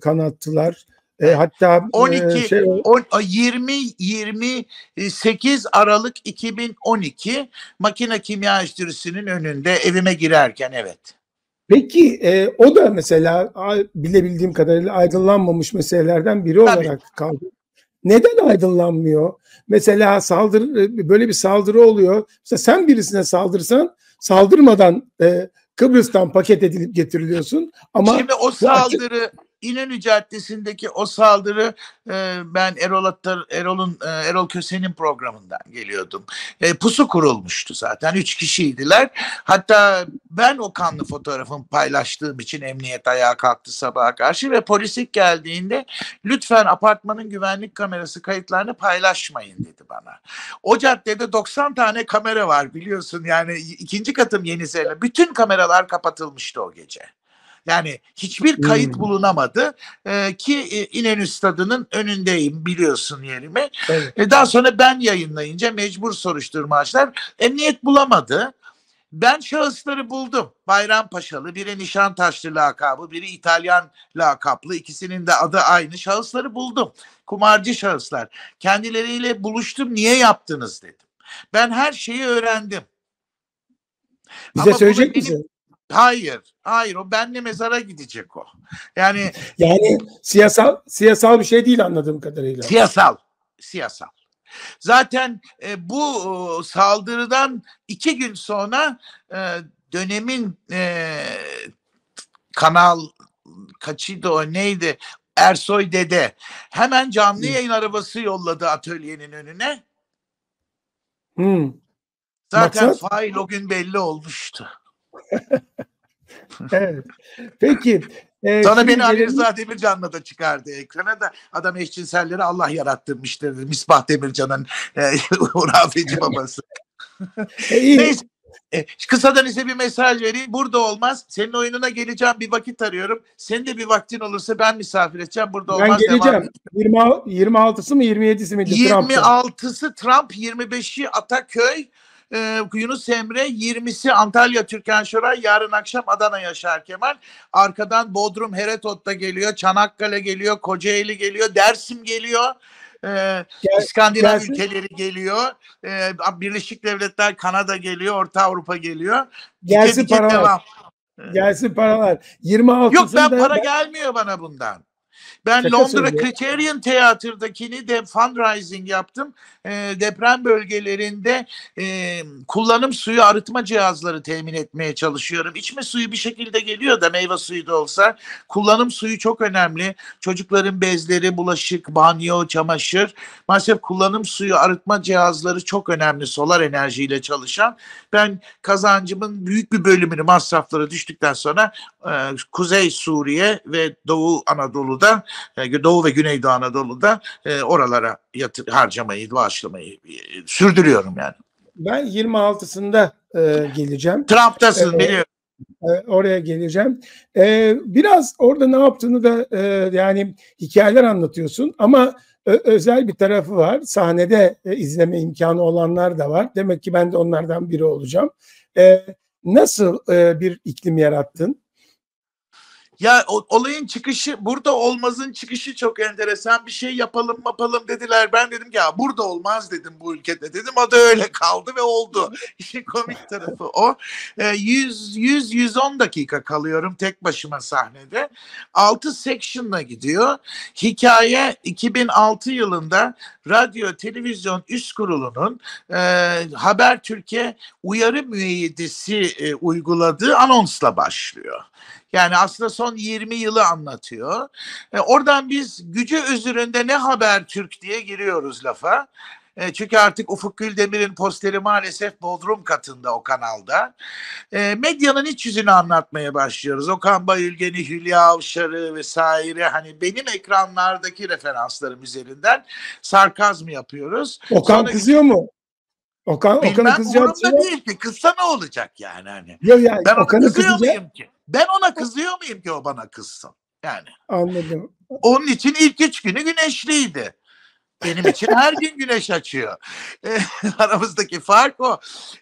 kanattılar. E, hatta e, 12 şey, on- 20 28 Aralık 2012 makine kimya enstitüsünün önünde evime girerken evet. Peki e, o da mesela bilebildiğim kadarıyla aydınlanmamış meselelerden biri olarak kaldı. Neden aydınlanmıyor? Mesela saldırı böyle bir saldırı oluyor. Mesela sen birisine saldırsan saldırmadan e, Kıbrıs'tan paket edilip getiriliyorsun ama Şimdi o saldırı İnönü Caddesi'ndeki o saldırı e, ben Erol Attar, Erol'un e, Erol Köse'nin programından geliyordum. E, pusu kurulmuştu zaten. Üç kişiydiler. Hatta ben o kanlı fotoğrafımı paylaştığım için emniyet ayağa kalktı sabaha karşı ve polis ilk geldiğinde lütfen apartmanın güvenlik kamerası kayıtlarını paylaşmayın dedi bana. O caddede 90 tane kamera var biliyorsun yani ikinci katım Yenizel'e. Bütün kameralar kapatılmıştı o gece. Yani hiçbir kayıt Hmm. bulunamadı Ee, ki e, İnönü Stadı'nın önündeyim biliyorsun yerimi. Evet. E, daha sonra ben yayınlayınca mecbur soruşturma açtılar. Emniyet bulamadı. Ben şahısları buldum. Bayrampaşalı, biri Nişantaşlı lakabı, biri İtalyan lakaplı. İkisinin de adı aynı. Şahısları buldum. Kumarcı şahıslar. Kendileriyle buluştum. Niye yaptınız dedim. Ben her şeyi öğrendim. bize Ama söyleyecek benim- misin? Hayır, hayır o benle mezara gidecek o. Yani Yani siyasal siyasal bir şey değil anladığım kadarıyla. siyasal, siyasal. Zaten e, bu saldırıdan iki gün sonra e, dönemin e, kanal kaçıydı o neydi? Ersoy Dede hemen canlı yayın arabası yolladı atölyenin önüne. Hmm. Zaten Maksat? fail o gün belli olmuştu. Evet. Peki Ee, Sonra beni Ali Rıza Demircan'la da çıkardı ekrana da adam eşcinselleri Allah yarattırmıştır. Misbah Demircan'ın e, hurafeci babası. E, iyi. Neyse. E, kısadan ise bir mesaj vereyim. Burada olmaz. Senin oyununa geleceğim bir vakit arıyorum. Senin de bir vaktin olursa ben misafir edeceğim. Burada Ben olmaz. devam geleceğim. 20, 26'sı mı 27'si miydi? Trump'ta? 26'sı Trump, 25'i Ataköy, e, Yunus Emre, 20'si Antalya Türkan Şoray, yarın akşam Adana Yaşar Kemal. Arkadan Bodrum Heretot'ta geliyor, Çanakkale geliyor, Kocaeli geliyor, Dersim geliyor. E, Gel- İskandinav gelsin. ülkeleri geliyor. E, Birleşik Devletler, Kanada geliyor, Orta Avrupa geliyor. Gelsin Dike dike paralar. devam. Gelsin paralar. 26'sında Yok ben para gelmiyor bana bundan. Ben Şaka Londra söylüyor. Criterion Theatre'dakini de fundraising yaptım. Ee, deprem bölgelerinde e, kullanım suyu arıtma cihazları temin etmeye çalışıyorum. İçme suyu bir şekilde geliyor da meyve suyu da olsa. Kullanım suyu çok önemli. Çocukların bezleri, bulaşık, banyo, çamaşır. Maalesef kullanım suyu arıtma cihazları çok önemli solar enerjiyle çalışan. Ben kazancımın büyük bir bölümünü masrafları düştükten sonra e, Kuzey Suriye ve Doğu Anadolu'da, e, Doğu ve Güneydoğu Anadolu'da e, oralara yatır, harcamayı, bağışlamayı e, sürdürüyorum yani. ben 26'sında e, geleceğim. Trump'tasın Evet. biliyorum. E, oraya geleceğim. E, biraz orada ne yaptığını da e, yani hikayeler anlatıyorsun ama özel bir tarafı var. Sahnede e, izleme imkanı olanlar da var. Demek ki ben de onlardan biri olacağım. E, nasıl e, bir iklim yarattın? Ya o- olayın çıkışı burada olmazın çıkışı çok enteresan bir şey yapalım yapalım dediler. Ben dedim ki ya burada olmaz dedim bu ülkede dedim. O da öyle kaldı ve oldu. İşin komik tarafı o. E, 100 100 110 dakika kalıyorum tek başıma sahnede. 6 section'la gidiyor. Hikaye 2006 yılında Radyo Televizyon Üst Kurulu'nun e, Haber Türkiye uyarı müeyyidesi e, uyguladığı anonsla başlıyor. Yani aslında son 20 yılı anlatıyor. E, oradan biz gücü özüründe ne haber Türk diye giriyoruz lafa. E, çünkü artık Ufuk Güldemir'in posteri maalesef Bodrum katında o kanalda. E, medyanın iç yüzünü anlatmaya başlıyoruz. Okan Bayülgen'i, Hülya Avşar'ı vesaire hani benim ekranlardaki referanslarım üzerinden sarkazm yapıyoruz. Okan Sonra- kızıyor mu? Okan Okan'ın Bilmem kızacağı bir şey umurumda değil ki. Kızsa ne olacak yani hani. Yok yani Ben ona Okan'ın kızıyor muyum ki? Ben ona kızıyor muyum ki o bana kızsın? Yani. anladım. Onun için ilk üç günü güneşliydi. Benim için her gün güneş açıyor. E, aramızdaki fark o.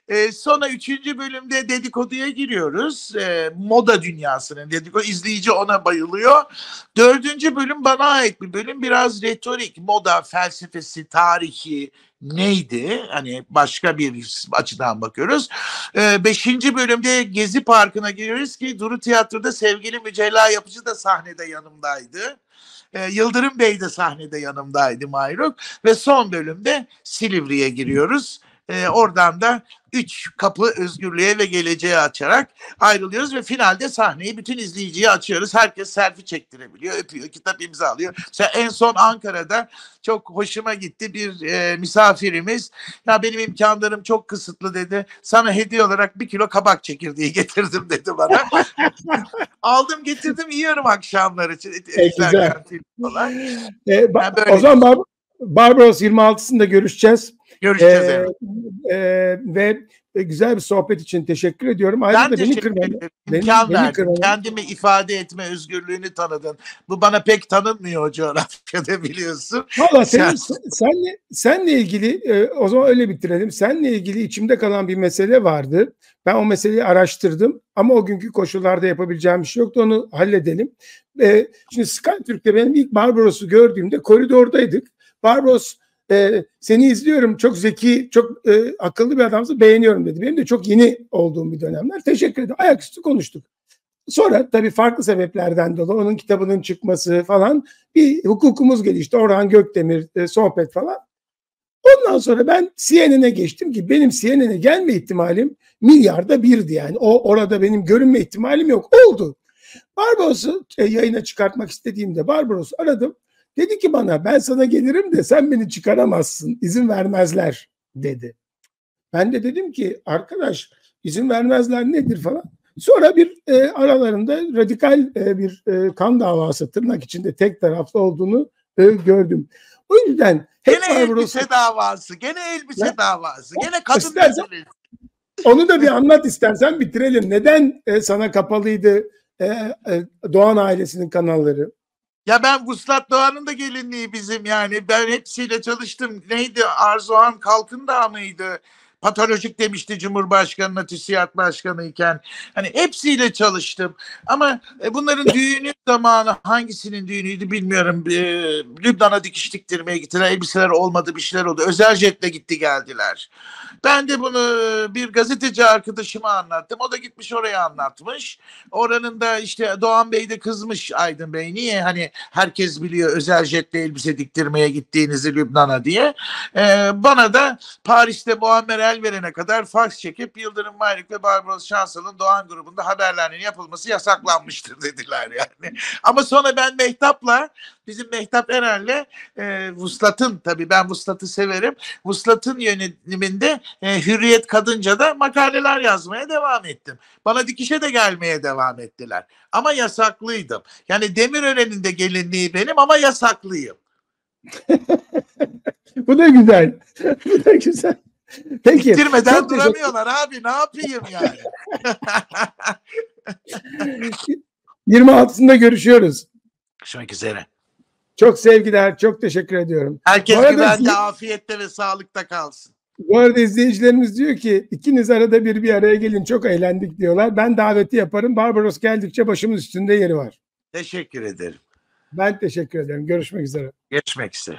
E, sonra üçüncü bölümde dedikoduya giriyoruz. E, moda dünyasının dedikodu. izleyici ona bayılıyor. Dördüncü bölüm bana ait bir bölüm. Biraz retorik, moda, felsefesi, tarihi neydi? Hani başka bir açıdan bakıyoruz. E, beşinci bölümde Gezi Parkı'na giriyoruz ki Duru Tiyatro'da sevgili Mücella Yapıcı da sahnede yanımdaydı. E, Yıldırım Bey de sahnede yanımdaydı Mayruk. Ve son bölümde Silivri'ye giriyoruz. E, oradan da üç kapı özgürlüğe ve geleceğe açarak ayrılıyoruz ve finalde sahneyi bütün izleyiciye açıyoruz. Herkes selfie çektirebiliyor, öpüyor, kitap imzalıyor. Mesela en son Ankara'da çok hoşuma gitti bir e, misafirimiz. Ya benim imkanlarım çok kısıtlı dedi. Sana hediye olarak bir kilo kabak çekirdeği getirdim dedi bana. Aldım getirdim yiyorum akşamları. E, güzel. falan. E, ba- böyle- o zaman Barbaros 26'sında görüşeceğiz. Görüşeceğiz. Ee, evet. e, ve güzel bir sohbet için teşekkür ediyorum. Ayrıca Ben da beni kırmadın. beni- İmkan beni kırmadın. Kendimi ifade etme özgürlüğünü tanıdın. Bu bana pek tanınmıyor o coğrafyada biliyorsun. Valla Sen- senle, senle ilgili e, o zaman öyle bitirelim. Senle ilgili içimde kalan bir mesele vardı. Ben o meseleyi araştırdım ama o günkü koşullarda yapabileceğim bir şey yoktu. Onu halledelim. E, şimdi Skytürk'te benim ilk Barbaros'u gördüğümde koridordaydık. Barbaros e, seni izliyorum. Çok zeki, çok e, akıllı bir adamsın. Beğeniyorum dedi. Benim de çok yeni olduğum bir dönemler. Teşekkür ederim. Ayaküstü konuştuk. Sonra tabii farklı sebeplerden dolayı onun kitabının çıkması falan bir hukukumuz gelişti. Orhan Gökdemir e, sohbet falan. Ondan sonra ben CNN'e geçtim ki benim CNN'e gelme ihtimalim milyarda birdi yani. O orada benim görünme ihtimalim yok. Oldu. Barbaros'u e, yayına çıkartmak istediğimde Barbaros'u aradım. Dedi ki bana ben sana gelirim de sen beni çıkaramazsın. izin vermezler dedi. Ben de dedim ki arkadaş izin vermezler nedir falan. Sonra bir e, aralarında radikal e, bir e, kan davası tırnak içinde tek taraflı olduğunu e, gördüm. O yüzden hep Gene elbise davası. Gene elbise Ya, davası. Gene kadın istersen- meselesi. onu da bir anlat istersen bitirelim. Neden e, sana kapalıydı e, e, Doğan ailesinin kanalları? Ya ben Vuslat Doğan'ın da gelinliği bizim yani. Ben hepsiyle çalıştım. Neydi? Arzuhan Kalkındağ mıydı? Patolojik demişti Cumhurbaşkanı'na TÜSİAD Başkanı iken. Hani hepsiyle çalıştım. Ama e, bunların düğünü zamanı hangisinin düğünüydü bilmiyorum. E, Lübnan'a dikiş diktirmeye gittiler. Elbiseler olmadı bir şeyler oldu. Özel jetle gitti geldiler. Ben de bunu bir gazeteci arkadaşıma anlattım. O da gitmiş oraya anlatmış. Oranın da işte Doğan Bey de kızmış Aydın Bey. Niye hani herkes biliyor özel jetle elbise diktirmeye gittiğinizi Lübnan'a diye. Ee, bana da Paris'te Muammer Elveren'e kadar faks çekip Yıldırım Maylık ve Barbaros Şansal'ın Doğan grubunda haberlerinin yapılması yasaklanmıştır dediler yani. Ama sonra ben Mehtap'la bizim Mehtap Erer'le e, Vuslat'ın tabii ben Vuslat'ı severim. Vuslat'ın yönetiminde e, Hürriyet Kadınca da makaleler yazmaya devam ettim. Bana dikişe de gelmeye devam ettiler. Ama yasaklıydım. Yani Demirören'in de gelinliği benim ama yasaklıyım. Bu da güzel. Bu da güzel. Peki. Bitirmeden çok duramıyorlar abi ne yapayım yani. 26'sında görüşüyoruz. Görüşmek üzere. Çok sevgiler, çok teşekkür ediyorum. Herkes güvende, siz- afiyette ve sağlıkta kalsın. Bu arada izleyicilerimiz diyor ki ikiniz arada bir bir araya gelin çok eğlendik diyorlar. Ben daveti yaparım. Barbaros geldikçe başımız üstünde yeri var. Teşekkür ederim. Ben teşekkür ederim. Görüşmek üzere. Görüşmek üzere.